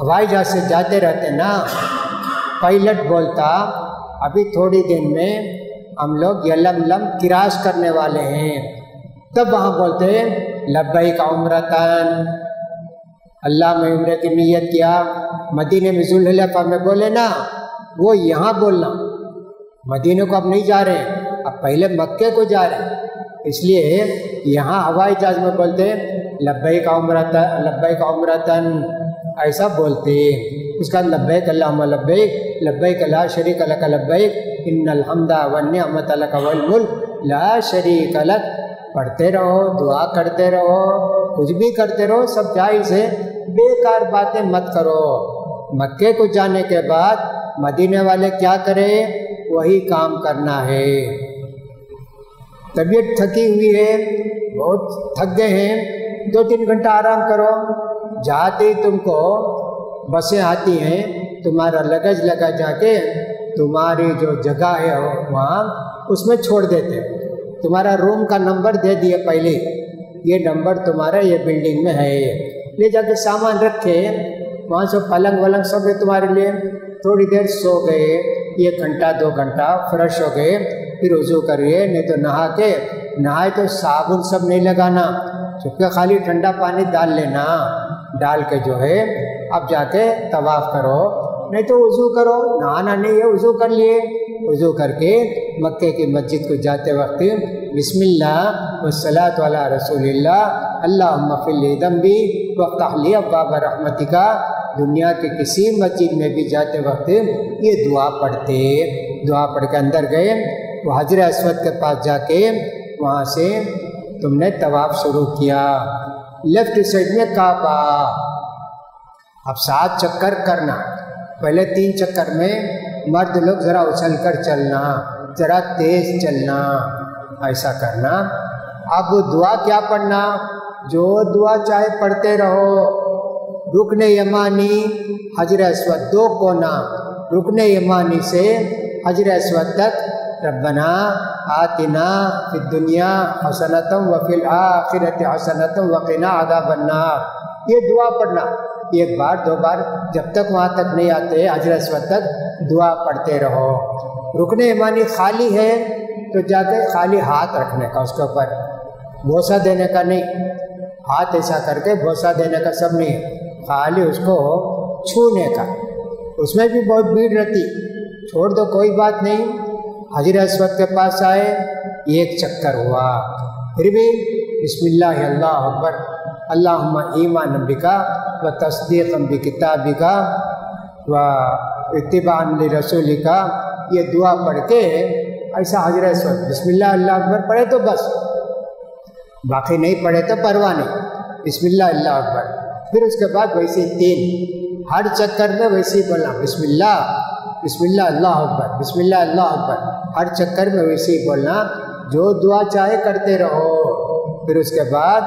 हवाई जहाज़ से जाते रहते ना? पायलट बोलता, अभी थोड़ी दिन में हम लोग यलम लम किराश करने वाले हैं। तब वहाँ बोलते लब्बई का उम्रतन अल्लाह में उम्र की नीयत किया मदीने में जुल्हफा में बोले ना, वो यहाँ बोलना। मदीने को अब नहीं जा रहे हैं अब पहले मक्के को जा रहे हैं। इसलिए यहाँ हवाई जहाज़ में बोलते लब्बई का उम्रतन लब्बई का उम्रतन, ऐसा बोलते उसका लब्बैक अल्लाह लब्बैक लब्बैक ला शरीक लक लब्बैक इन अलहमदा वन्यमत लक वल मुल्क, ला शरीक लक। पढ़ते रहो, दुआ करते रहो, कुछ भी करते रहो, सब जायज़ है। बेकार बातें मत करो। मक्के को जाने के बाद मदीने वाले क्या करें? वही काम करना है। तबीयत थकी हुई है, बहुत थक गए हैं दो तीन घंटा आराम करो। जाते ही तुमको बसें आती हैं, तुम्हारा लगज लगा जाके तुम्हारी जो जगह है वहाँ उसमें छोड़ देते तुम्हारा रूम का नंबर दे दिए पहले। ये नंबर तुम्हारा, ये बिल्डिंग में है। ले जाके सामान रखे, वहाँ से पलंग वलंग सब है तुम्हारे लिए। थोड़ी देर सो गए, एक घंटा, दो घंटा, फ्रेश हो गए, फिर वज़ू करिए, नहीं तो नहा के, नहाए तो साबुन सब नहीं लगाना। चुपके खाली ठंडा पानी डाल लेना। डाल के जो है, अब जाके तवाफ करो। नहीं तो वज़ू करो। नहाना नहीं है वज़ू कर लिए। वज़ू करके मक्के की मस्जिद को जाते वक्त रसूलिल्लाह अल्लाह भी वक़्ली अब्बाब रहमतिका। दुनिया के किसी मस्जिद में भी जाते वक्त ये दुआ पढ़ते। दुआ पढ़ के अंदर गए, वो हजर असवद के पास जाके वहाँ से तुमने तवाफ़ शुरू किया। लेफ़्ट साइड में काबा। अब सात चक्कर करना। पहले तीन चक्कर में मर्द लोग ज़रा उछल कर चलना, ज़रा तेज चलना। ऐसा करना। अब दुआ क्या पढ़ना? जो दुआ चाहे पढ़ते रहो। रुकने यमानी, हजर असवद दो कोना रुकने यमानी से हजर असवद तक। रबना आतिना फिर दुनिया हसनतम वफिल आखिरत हसनतम वकीना आदा बनना ये दुआ पढ़ना। एक बार, दो बार, जब तक वहाँ तक नहीं आते हजर असवद तक, दुआ पढ़ते रहो। रुकने मानी खाली है तो जाके खाली हाथ रखने का, उसके ऊपर भोसा देने का नहीं, हाथ ऐसा करके भोसा देने का सब नहीं खाली उसको छूने का। उसमें भी बहुत भीड़ रहती, छोड़ दो, कोई बात नहीं। हजर असवद के पास आए, एक चक्कर हुआ। फिर भी, बिस्मिल्लाह, अल्लाह अकबर अल्लाह ईमान नबिका व तस्दीक अम्बी किताबिका, व इतबान रसूली का ये दुआ पढ़ के ऐसा हजर असवद बिस्मिल्लाह अल्लाह अकबर, पढ़े तो बस। बाकी नहीं पढ़े तो परवाह नहीं। बिस्मिल्लाह अल्लाह अकबर। फिर उसके बाद वैसे तीन। हर चक्कर में वैसे ही बोलना, बिस्मिल्लाह बिस्मिल्लाह अल्लाह अकबर, बिस्मिल्लाह अल्लाह अकबर। हर चक्कर में वैसे ही बोलना, जो दुआ चाहे करते रहो। फिर उसके बाद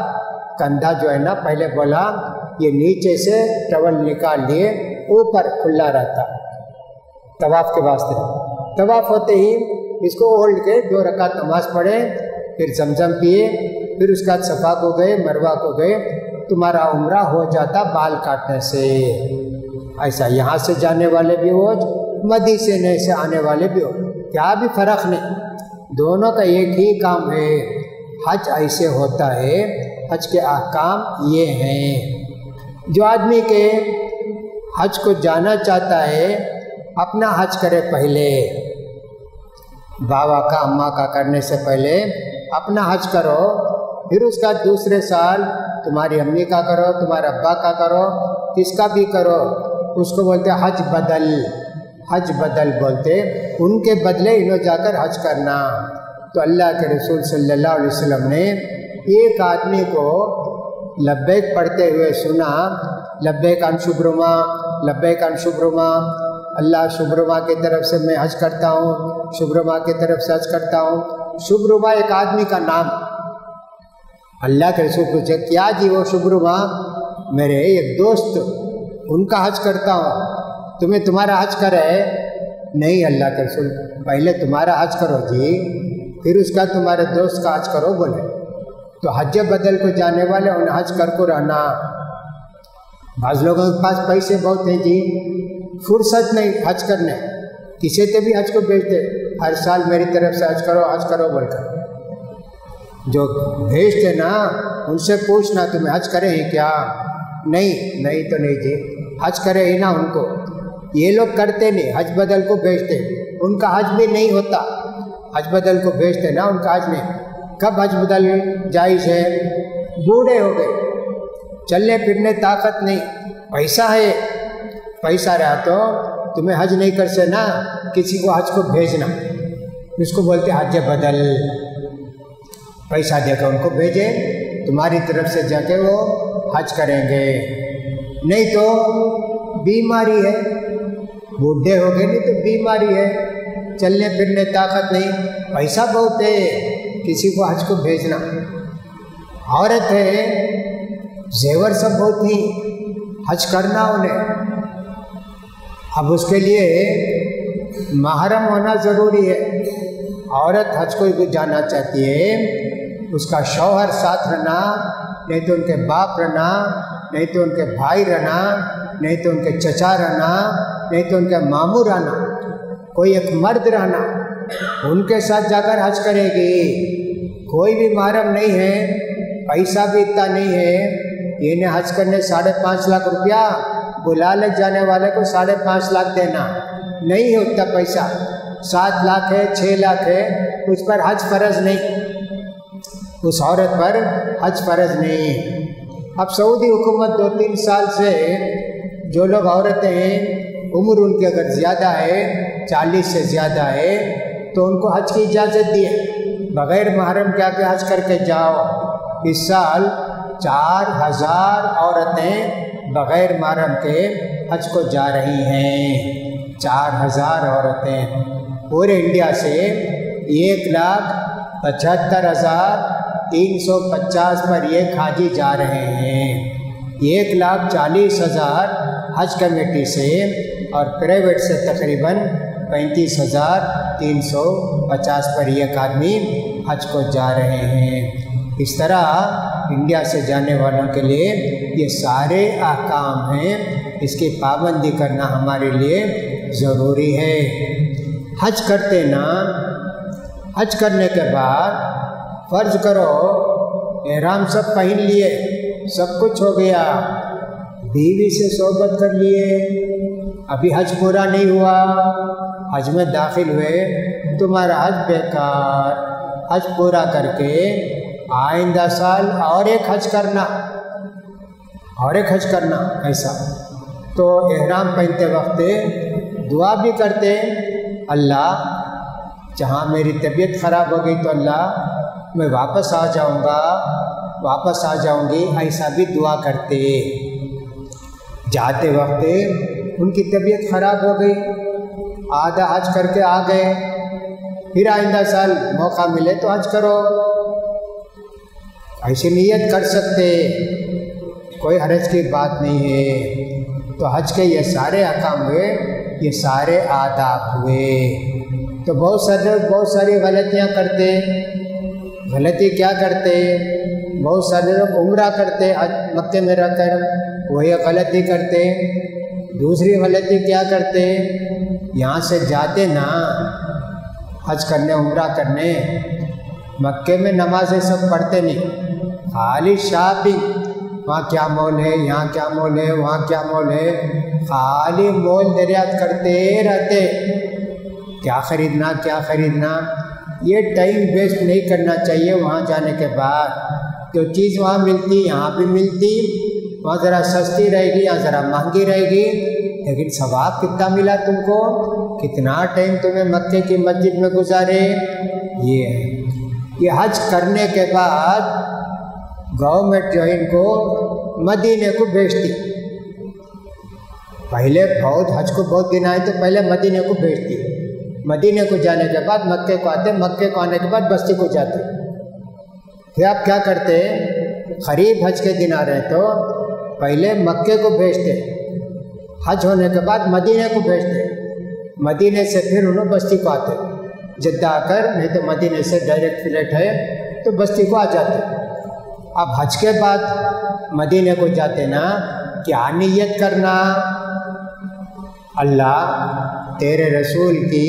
कंधा जो है ना, पहले बोला, ये नीचे से टवल निकाल लिए ऊपर खुला रहता। तवाफ के वास्ते। तवाफ होते ही इसको ओल्ड के दो रका तमाश पढ़े, फिर जमजम पिए फिर उसके बाद सफ़ा को गए, मरवा को गए, तुम्हारा उम्र हो जाता बाल काटने से। ऐसा यहाँ से जाने वाले भी हो, मदी से नहीं, से आने वाले भी हो। क्या भी फ़र्क नहीं। दोनों का एक ही काम है। हज ऐसे होता है, हज के अहकाम ये हैं। जो आदमी के हज को जाना चाहता है, अपना हज करे पहले। बाबा का, अम्मा का करने से पहले अपना हज करो, फिर उसका दूसरे साल तुम्हारी अम्मी का करो, तुम्हारे अब्बा का करो, किसका भी करो, उसको बोलते हज बदल। हज बदल बोलते, उनके बदले इन्हों जाकर हज करना। तो अल्लाह के रसूल सल्लल्लाहु अलैहि वसल्लम ने एक आदमी को लब्बैक पढ़ते हुए सुना, लब्बैक अन शुभ्रमा लब्बैक अन शुभ्रमा अल्लाह शुभ्रमा की तरफ़ से मैं हज करता हूँ, शुभ्रमा की तरफ़ से हज करता हूँ। शुभ्रमा एक आदमी का नाम। अल्लाह के रसूल पूछे, क्या जी वो शुभ्रमा? मेरे एक दोस्त, उनका हज करता हूँ। तुम्हें तुम्हारा हज करे नहीं अल्लाह के रसूल, पहले तुम्हारा हज करो जी, फिर उसका तुम्हारे दोस्त का हज करो, बोले। तो हज बदल को जाने वाले उन्हें हज कर को रहना। बाज लोगों के पास पैसे बहुत हैं जी। फुर्सत नहीं, हज करने। किसी से भी हज को भेजते, हर साल मेरी तरफ़ से हज करो हज करो बोलकर जो भेजते ना, उनसे पूछना, तुम्हें हज करें ही क्या? नहीं नहीं तो नहीं जी, हज करे ही ना उनको। ये लोग करते नहीं, हज बदल को भेजते। उनका हज भी नहीं होता। हज बदल को भेजते ना उनका हज नहीं कब हज बदल, जायज़ है? बूढ़े हो गए। चलने फिरने ताकत नहीं। पैसा है पैसा रहा तो तुम्हें हज नहीं कर से ना किसी को हज को भेजना। इसको बोलते हज बदल। पैसा देकर उनको भेजे, तुम्हारी तरफ़ से जाके वो हज करेंगे। नहीं तो बीमारी है। बूढ़े हो गए, नहीं तो बीमारी है। चलने फिरने ताकत नहीं। पैसा बहुत है, किसी को हज को भेजना। औरत है, जेवर सब बहुत ही। हज करना उन्हें। अब उसके लिए महरम होना ज़रूरी है। औरत हज को जाना चाहती है। उसका शौहर साथ रहना, नहीं तो उनके बाप रहना, नहीं तो उनके भाई रहना, नहीं तो उनके चचा रहना, नहीं तो उनके मामू रहना, कोई एक मर्द रहना, उनके साथ जाकर हज करेगी। कोई भी महरम नहीं है, पैसा भी इतना नहीं है इन्हें हज करने साढ़े पाँच लाख रुपया बुला ले जाने वाले को साढ़े पाँच लाख देना। नहीं है उतना पैसा। सात लाख है छः लाख है, उस पर हज फ़र्ज़ नहीं। उस औरत पर हज फ़र्ज़ नहीं है। अब सऊदी हुकूमत दो तीन साल से जो लोग औरतें हैं, उम्र उनकी अगर ज़्यादा है, चालीस से ज़्यादा है तो उनको हज की इजाज़त दी है। बग़ैर महरम के आके हज करके जाओ। इस साल चार हज़ार औरतें बग़ैर महरम के हज को जा रही हैं। चार हज़ार औरतें। पूरे इंडिया से एक लाख पचहत्तर हज़ार तीन सौ पचास पर ये खाजी जा रहे हैं। एक लाख चालीस हज़ार हज कमेटी से और प्राइवेट से तकरीबन पैंतीस हज़ार तीन सौ पचास पर एक आदमी हज को जा रहे हैं। इस तरह इंडिया से जाने वालों के लिए ये सारे आकाम हैं। इसकी पाबंदी करना हमारे लिए ज़रूरी है। हज करते ना, हज करने के बाद फ़र्ज़ करो, एहराम सब पहन लिए, सब कुछ हो गया, बीवी से सोबत कर लिए। अभी हज पूरा नहीं हुआ, हज में दाखिल हुए, तुम्हारा हज बेकार। हज पूरा करके आइंदा साल, और एक हज करना, और एक हज करना, ऐसा। तो एहराम पहनते वक्त दुआ भी करते, अल्लाह, जहाँ मेरी तबीयत ख़राब हो गई तो अल्लाह, मैं वापस आ जाऊँगा, वापस आ जाऊँगी, ऐसा भी दुआ करते। जाते वक्त उनकी तबीयत ख़राब हो गई, आधा हज करके आ गए। फिर आइंदा साल मौका मिले तो हज करो। ऐसी नीयत कर सकते। कोई हरज की बात नहीं है। तो हज के ये सारे हकाम हुए, ये सारे आदाब हुए। तो बहुत सारे, बहुत सारी गलतियाँ करते। गलती क्या करते? बहुत सारे लोग उम्र करते मक्के में रहकर वही गलती करते। दूसरी गलती क्या करते? यहाँ से जाते ना, हज करने, उम्र करने। मक्के में नमाजें सब पढ़ते नहीं। खाली शॉपिंग वहाँ क्या मॉल है, यहाँ क्या मॉल है, वहाँ क्या मॉल है? खाली मोल दरियात करते रहते। क्या ख़रीदना क्या ख़रीदना? ये टाइम वेस्ट नहीं करना चाहिए वहाँ जाने के बाद। जो चीज़ वहाँ मिलती, यहाँ भी मिलती। वहाँ ज़रा सस्ती रहेगी, यहाँ ज़रा महँगी रहेगी। लेकिन सवाब कितना मिला तुमको? कितना टाइम तुम्हें मक्के की मस्जिद में गुजारे? ये है। ये हज करने के बाद गवर्नमेंट जो इनको मदीने को भेजती पहले बहुत हज को बहुत दिन आए तो पहले मदीने को भेजती मदीने को जाने के बाद मक्के को आते, मक्के को आने के बाद बस्ती को जाते। फिर आप क्या करते खरीब हज के दिन आ रहे तो पहले मक्के को भेजते। हज होने के बाद मदीने को भेजते। मदीने से फिर उन्होंने बस्ती को आते। जद्दा आकर, नहीं तो मदीने से डायरेक्ट फ़्लाइट है तो बस्ती को आ जाते। अब हज के बाद मदीने को जाते ना, क्या नीयत करना? अल्लाह, तेरे रसूल की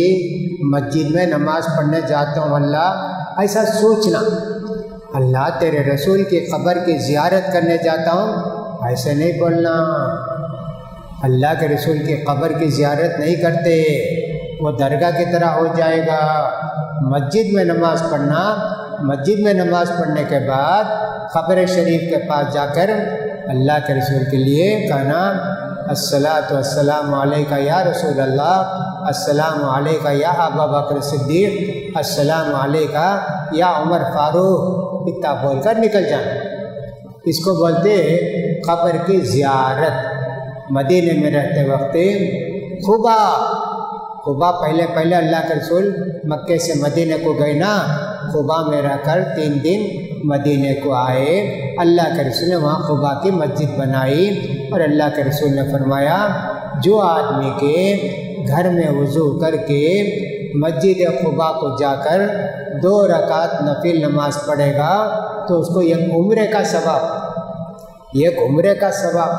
मस्जिद में नमाज़ पढ़ने जाता हूँ, अल्लाह, ऐसा सोचना। अल्लाह, तेरे रसूल की ख़बर की ज़ियारत करने जाता हूँ, ऐसे नहीं बोलना। अल्लाह के रसूल की खबर की ज़ियारत नहीं करते, वो दरगाह की तरह हो जाएगा। मस्जिद में नमाज़ पढ़ना मस्जिद में नमाज़ पढ़ने के बाद ख़बर शरीफ के पास जाकर अल्लाह के रसूल के लिए कहना वस्सलाम अलैका या रसूल अल्लाह अस्सलाम अलैका या अबा बकर अलैका या उमर फारूक, इतना बोलकर निकल जाना। इसको बोलते ख़बर की ज़ियारत। मदीने में रहते वक्त खुबा। खुबा पहले पहले अल्लाह के रसूल मक्के से मदीने को गए ना, खुबा में रहकर तीन दिन मदीने को आए। अल्लाह के रसूल ने वहाँ खुबा की मस्जिद बनाई और अल्लाह के रसूल ने फरमाया, जो आदमी के घर में वज़ू करके मस्जिद खुबा को जाकर दो रकात नफिल नमाज़ पढ़ेगा तो उसको एक उम्र का सबब एक उम्र का सबब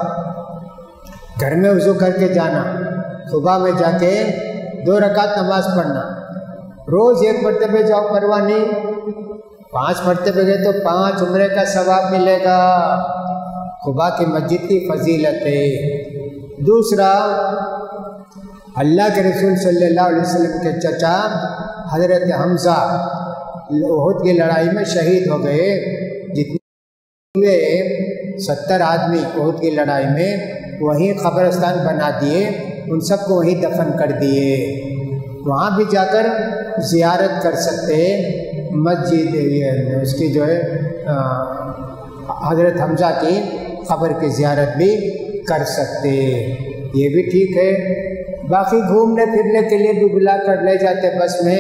घर में वज़ू करके जाना, खुबा में जाके दो रकात नमाज़ पढ़ना रोज़ एक मरतबे जाओ परवाह नहीं पाँच मरतबे गए तो पाँच उम्र का सवाब मिलेगा खुबा की मस्जिद की फजीलत है दूसरा अल्लाह के रसूल सल्लल्लाहु अलैहि वसल्लम के चचा हज़रत हमज़ा ओहद की लड़ाई में शहीद हो गए जितने सत्तर आदमी ओहद की लड़ाई में वहीं कब्रस्तान बना दिए उन सबको वहीं दफन कर दिए। वहाँ भी जाकर ज़ियारत कर सकते मस्जिद उसकी जो है हज़रत हमज़ा की ख़बर की ज़ियारत भी कर सकते ये भी ठीक है। बाकी घूमने फिरने के लिए भी बुला कर ले जाते बस में,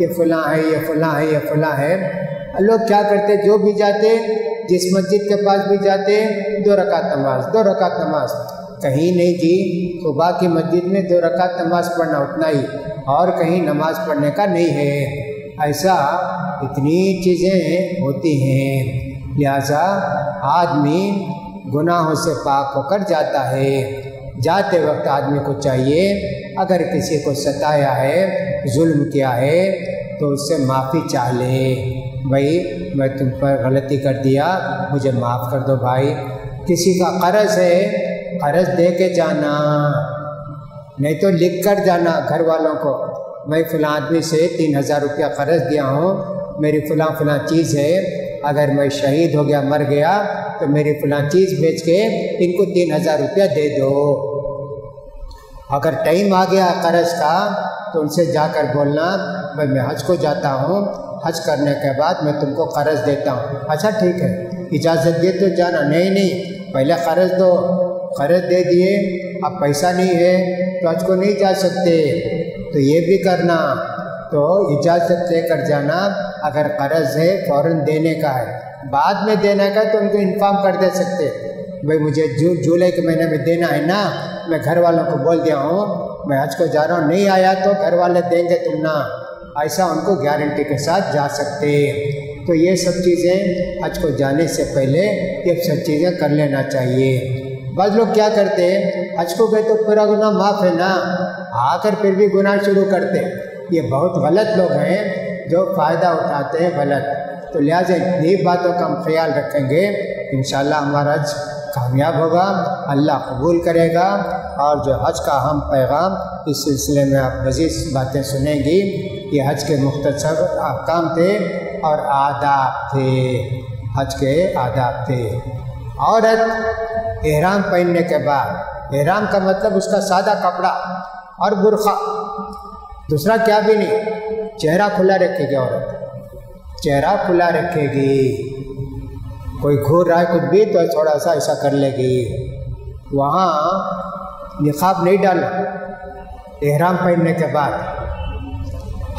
ये फलां है, ये फलां है, ये फलां है। लोग क्या करते जो भी जाते जिस मस्जिद के पास भी जाते दो रकात नमाज़, दो रकात नमाज़। कहीं नहीं थी सुबह की मस्जिद में दो रकात नमाज़ पढ़ना उतना ही, और कहीं नमाज़ पढ़ने का नहीं है। ऐसा इतनी चीज़ें होती हैं। लिहाजा आदमी गुनाहों से पाक होकर जाता है। जाते वक्त आदमी को चाहिए, अगर किसी को सताया है, जुल्म किया है तो उससे माफ़ी चाह ले। भाई, मैं तुम पर गलती कर दिया, मुझे माफ़ कर दो भाई। किसी का कर्ज है कर्ज दे के जाना। नहीं तो लिख कर जाना घर वालों को, मैं फ़लाँ आदमी से तीन हज़ार रुपया कर्ज दिया हूँ, मेरी फ़लाँ फ़लाँ चीज़ है, अगर मैं शहीद हो गया, मर गया तो मेरी फ़लाँ चीज़ बेच के इनको तीन हज़ार रुपया दे दो। अगर टाइम आ गया कर्ज का तो उनसे जाकर बोलना भाई मैं हज को जाता हूँ, हज करने के बाद मैं तुमको कर्ज देता हूँ। अच्छा ठीक है, इजाज़त दे तो जाना। नहीं नहीं, पहले कर्ज दो कर्ज दे दिए, अब पैसा नहीं है तो आज को नहीं जा सकते। तो ये भी करना तो इजाज़त लेकर जाना, अगर कर्ज है फ़ौर देने का है। बाद में देने का तो उनको इन्फॉर्म कर दे सकते। भाई, मुझे जू, जुलाई के महीने में देना है ना, मैं घर वालों को बोल दिया हूँ, मैं आज को जा रहा हूँ, नहीं आया तो घर वाले देंगे तुम ना। ऐसा उनको गारंटी के साथ जा सकते। तो ये सब चीज़ें आज को जाने से पहले, ये सब चीज़ें कर लेना चाहिए। बस लोग क्या करते? हैं हज को गए तो पूरा गुना माफ़ है ना? आकर फिर भी गुनाह शुरू करते। ये बहुत गलत लोग हैं जो फ़ायदा उठाते हैं गलत। तो लिहाजा ये बातों का हम ख्याल रखेंगे। इन हमारा हज कामयाब होगा। अल्लाह कबूल करेगा। और जो हज का हम पैगाम, इस सिलसिले में आप मज़ीद बातें सुनेंगी। ये हज के मुख्तर अहकाम थे और आदाब थे। हज के आदाब थे। औरत एहराम पहनने के बाद, एहराम का मतलब उसका सादा कपड़ा और बुरखा। दूसरा क्या भी नहीं, चेहरा खुला रखेगी औरत। चेहरा खुला रखेगी। कोई घूर रहा है, कुछ भी तो थोड़ा सा ऐसा कर लेगी। वहाँ निकाब नहीं डालना एहराम पहनने के बाद,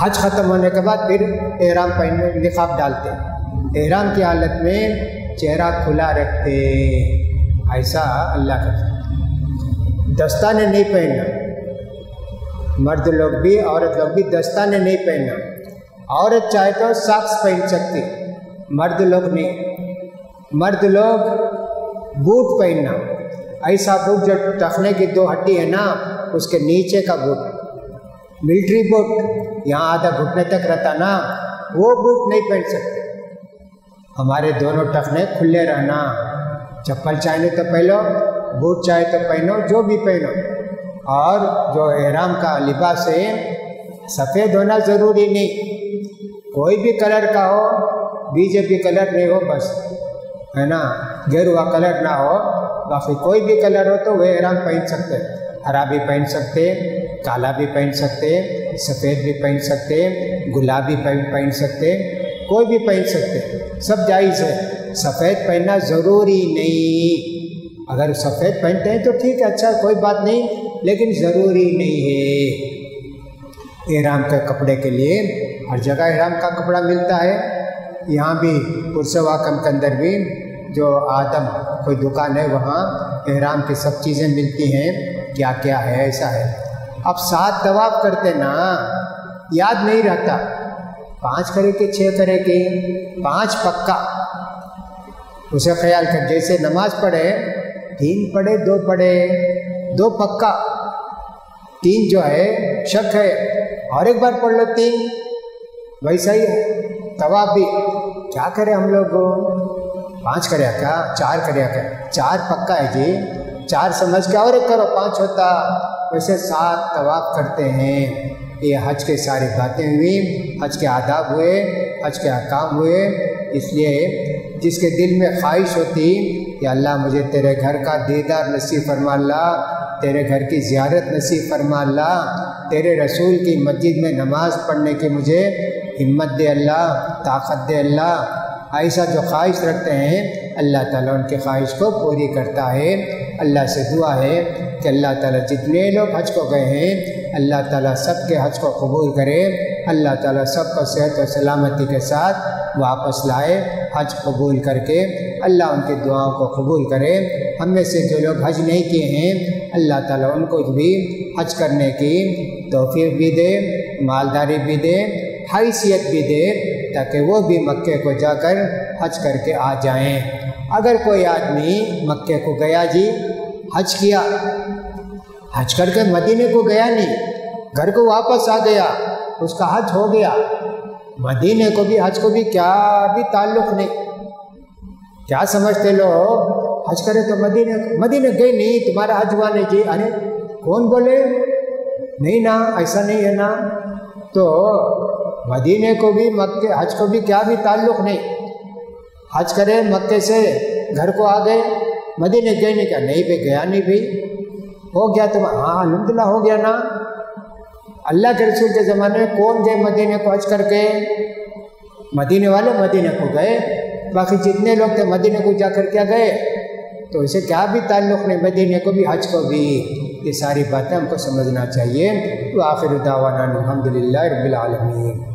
हज ख़त्म होने के बाद फिर एहराम पहनने, निकाब डालते। एहराम की हालत में चेहरा खुला रखते ऐसा अल्लाह का दस्ताने नहीं पहनना। मर्द लोग भी, औरत लोग भी दस्ताने नहीं पहनना। औरत चाहे तो साक्स पहन सकती मर्द लोग नहीं। मर्द लोग बूट पहनना। ऐसा बूट जो टखने की दो हड्डी है ना, उसके नीचे का बूट। मिलिट्री बूट, यहाँ आधा घुटने तक रहता ना, वो बूट नहीं पहन सकते। हमारे दोनों टखने खुले रहना। चप्पल चाहे तो पहनो, बूट चाहे तो पहनो, जो भी पहनो। और जो एहराम का लिबास है, सफ़ेद होना ज़रूरी नहीं। कोई भी कलर का हो, बीजेपी कलर नहीं हो, बस। है ना? गेरुआ कलर ना हो, बाकी कोई भी कलर हो तो वह रंग पहन सकते हरा भी पहन सकते काला भी पहन सकते सफ़ेद भी पहन सकते गुलाबी पहन पहन सकते कोई भी पहन सकते सब जायज़ है। सफ़ेद पहनना ज़रूरी नहीं। अगर सफ़ेद पहनते हैं तो ठीक है अच्छा कोई बात नहीं, लेकिन ज़रूरी नहीं है। एहराम के कपड़े के लिए हर जगह एहराम का कपड़ा मिलता है। यहाँ भी पुरसवाकम के अंदर भी जो आदम कोई दुकान है, वहाँ एहराम की सब चीज़ें मिलती हैं। क्या क्या है, ऐसा है। अब साथ तवाफ करते ना। याद नहीं रहता। पाँच करे के छः करे के, पाँच पक्का। उसे ख्याल कर, जैसे नमाज़ पढ़े, तीन पढ़े, दो पढ़े, दो पक्का। तीन जो है, शक है, और एक बार पढ़ लो तीन। वैसा ही तवाब भी। क्या करें हम लोग? पाँच कर क्या? चार कर क्या? चार पक्का है जी। चार समझ के और एक करो, पाँच होता। वैसे सात तवाब करते हैं। ये हज के सारी बातें हुई, हज के आदाब हुए, हज के अकाम हुए। इसलिए जिसके दिल में ख्वाहिश होती, कि अल्लाह मुझे तेरे घर का दीदार नसीब फरमा ला, तेरे घर की ज़्यारत नसीब फरमा ला, तेरे रसूल की मस्जिद में नमाज़ पढ़ने की मुझे हिम्मत दे अल्लाह, ताकत दे अल्लाह। ऐसा जो ख्वाहिश रखते हैं, अल्लाह ताला उनकी ख्वाहिश को पूरी करता है। अल्लाह से दुआ है कि अल्लाह ताला जितने लोग हज को गए हैं, अल्लाह ताला सब के हज को कबूल करे, अल्लाह ताला सबको सेहत और सलामती के साथ वापस लाए, हज कबूल करके, अल्लाह उनकी दुआओं को कबूल करे। हम में से जो लोग हज नहीं किए हैं, अल्लाह ताला उनको भी हज करने की तोफ़ी भी दे, मालदारी भी दे, हैसियत भी दे, ताकि वो भी मक्के को जाकर हज करके आ जाएँ। अगर कोई आदमी मक्के को गया जी, हज किया हज करके मदीने को गया नहीं, घर को वापस आ गया, उसका हज हो गया। मदीने को भी, हज को भी क्या भी ताल्लुक नहीं। क्या समझते लोग? हज करे तो मदीने मदीने गए नहीं, तुम्हारा हज हुआ नहीं। जी, अरे, कौन बोले? नहीं ना, ऐसा नहीं है ना। तो मदीने को भी, मक्के, हज को भी क्या भी ताल्लुक नहीं। हज करे मक्के से घर को आ गए, मदीने गए नहीं, क्या नहीं भी गया नहीं भाई हो गया तुम हाँ अलहमदिल्ला हो गया ना। अल्लाह के रसूल के ज़माने में कौन गए मदीने को हज करके? मदीने वाले मदीने को गए। बाकी जितने लोग थे मदीने को जाकर क्या गए? तो इसे क्या भी ताल्लुक़ नहीं, मदीने को भी हज को भी। ये सारी बातें हमको समझना चाहिए। तो आखिर दावाना अलहमदिल्ला रबालमीन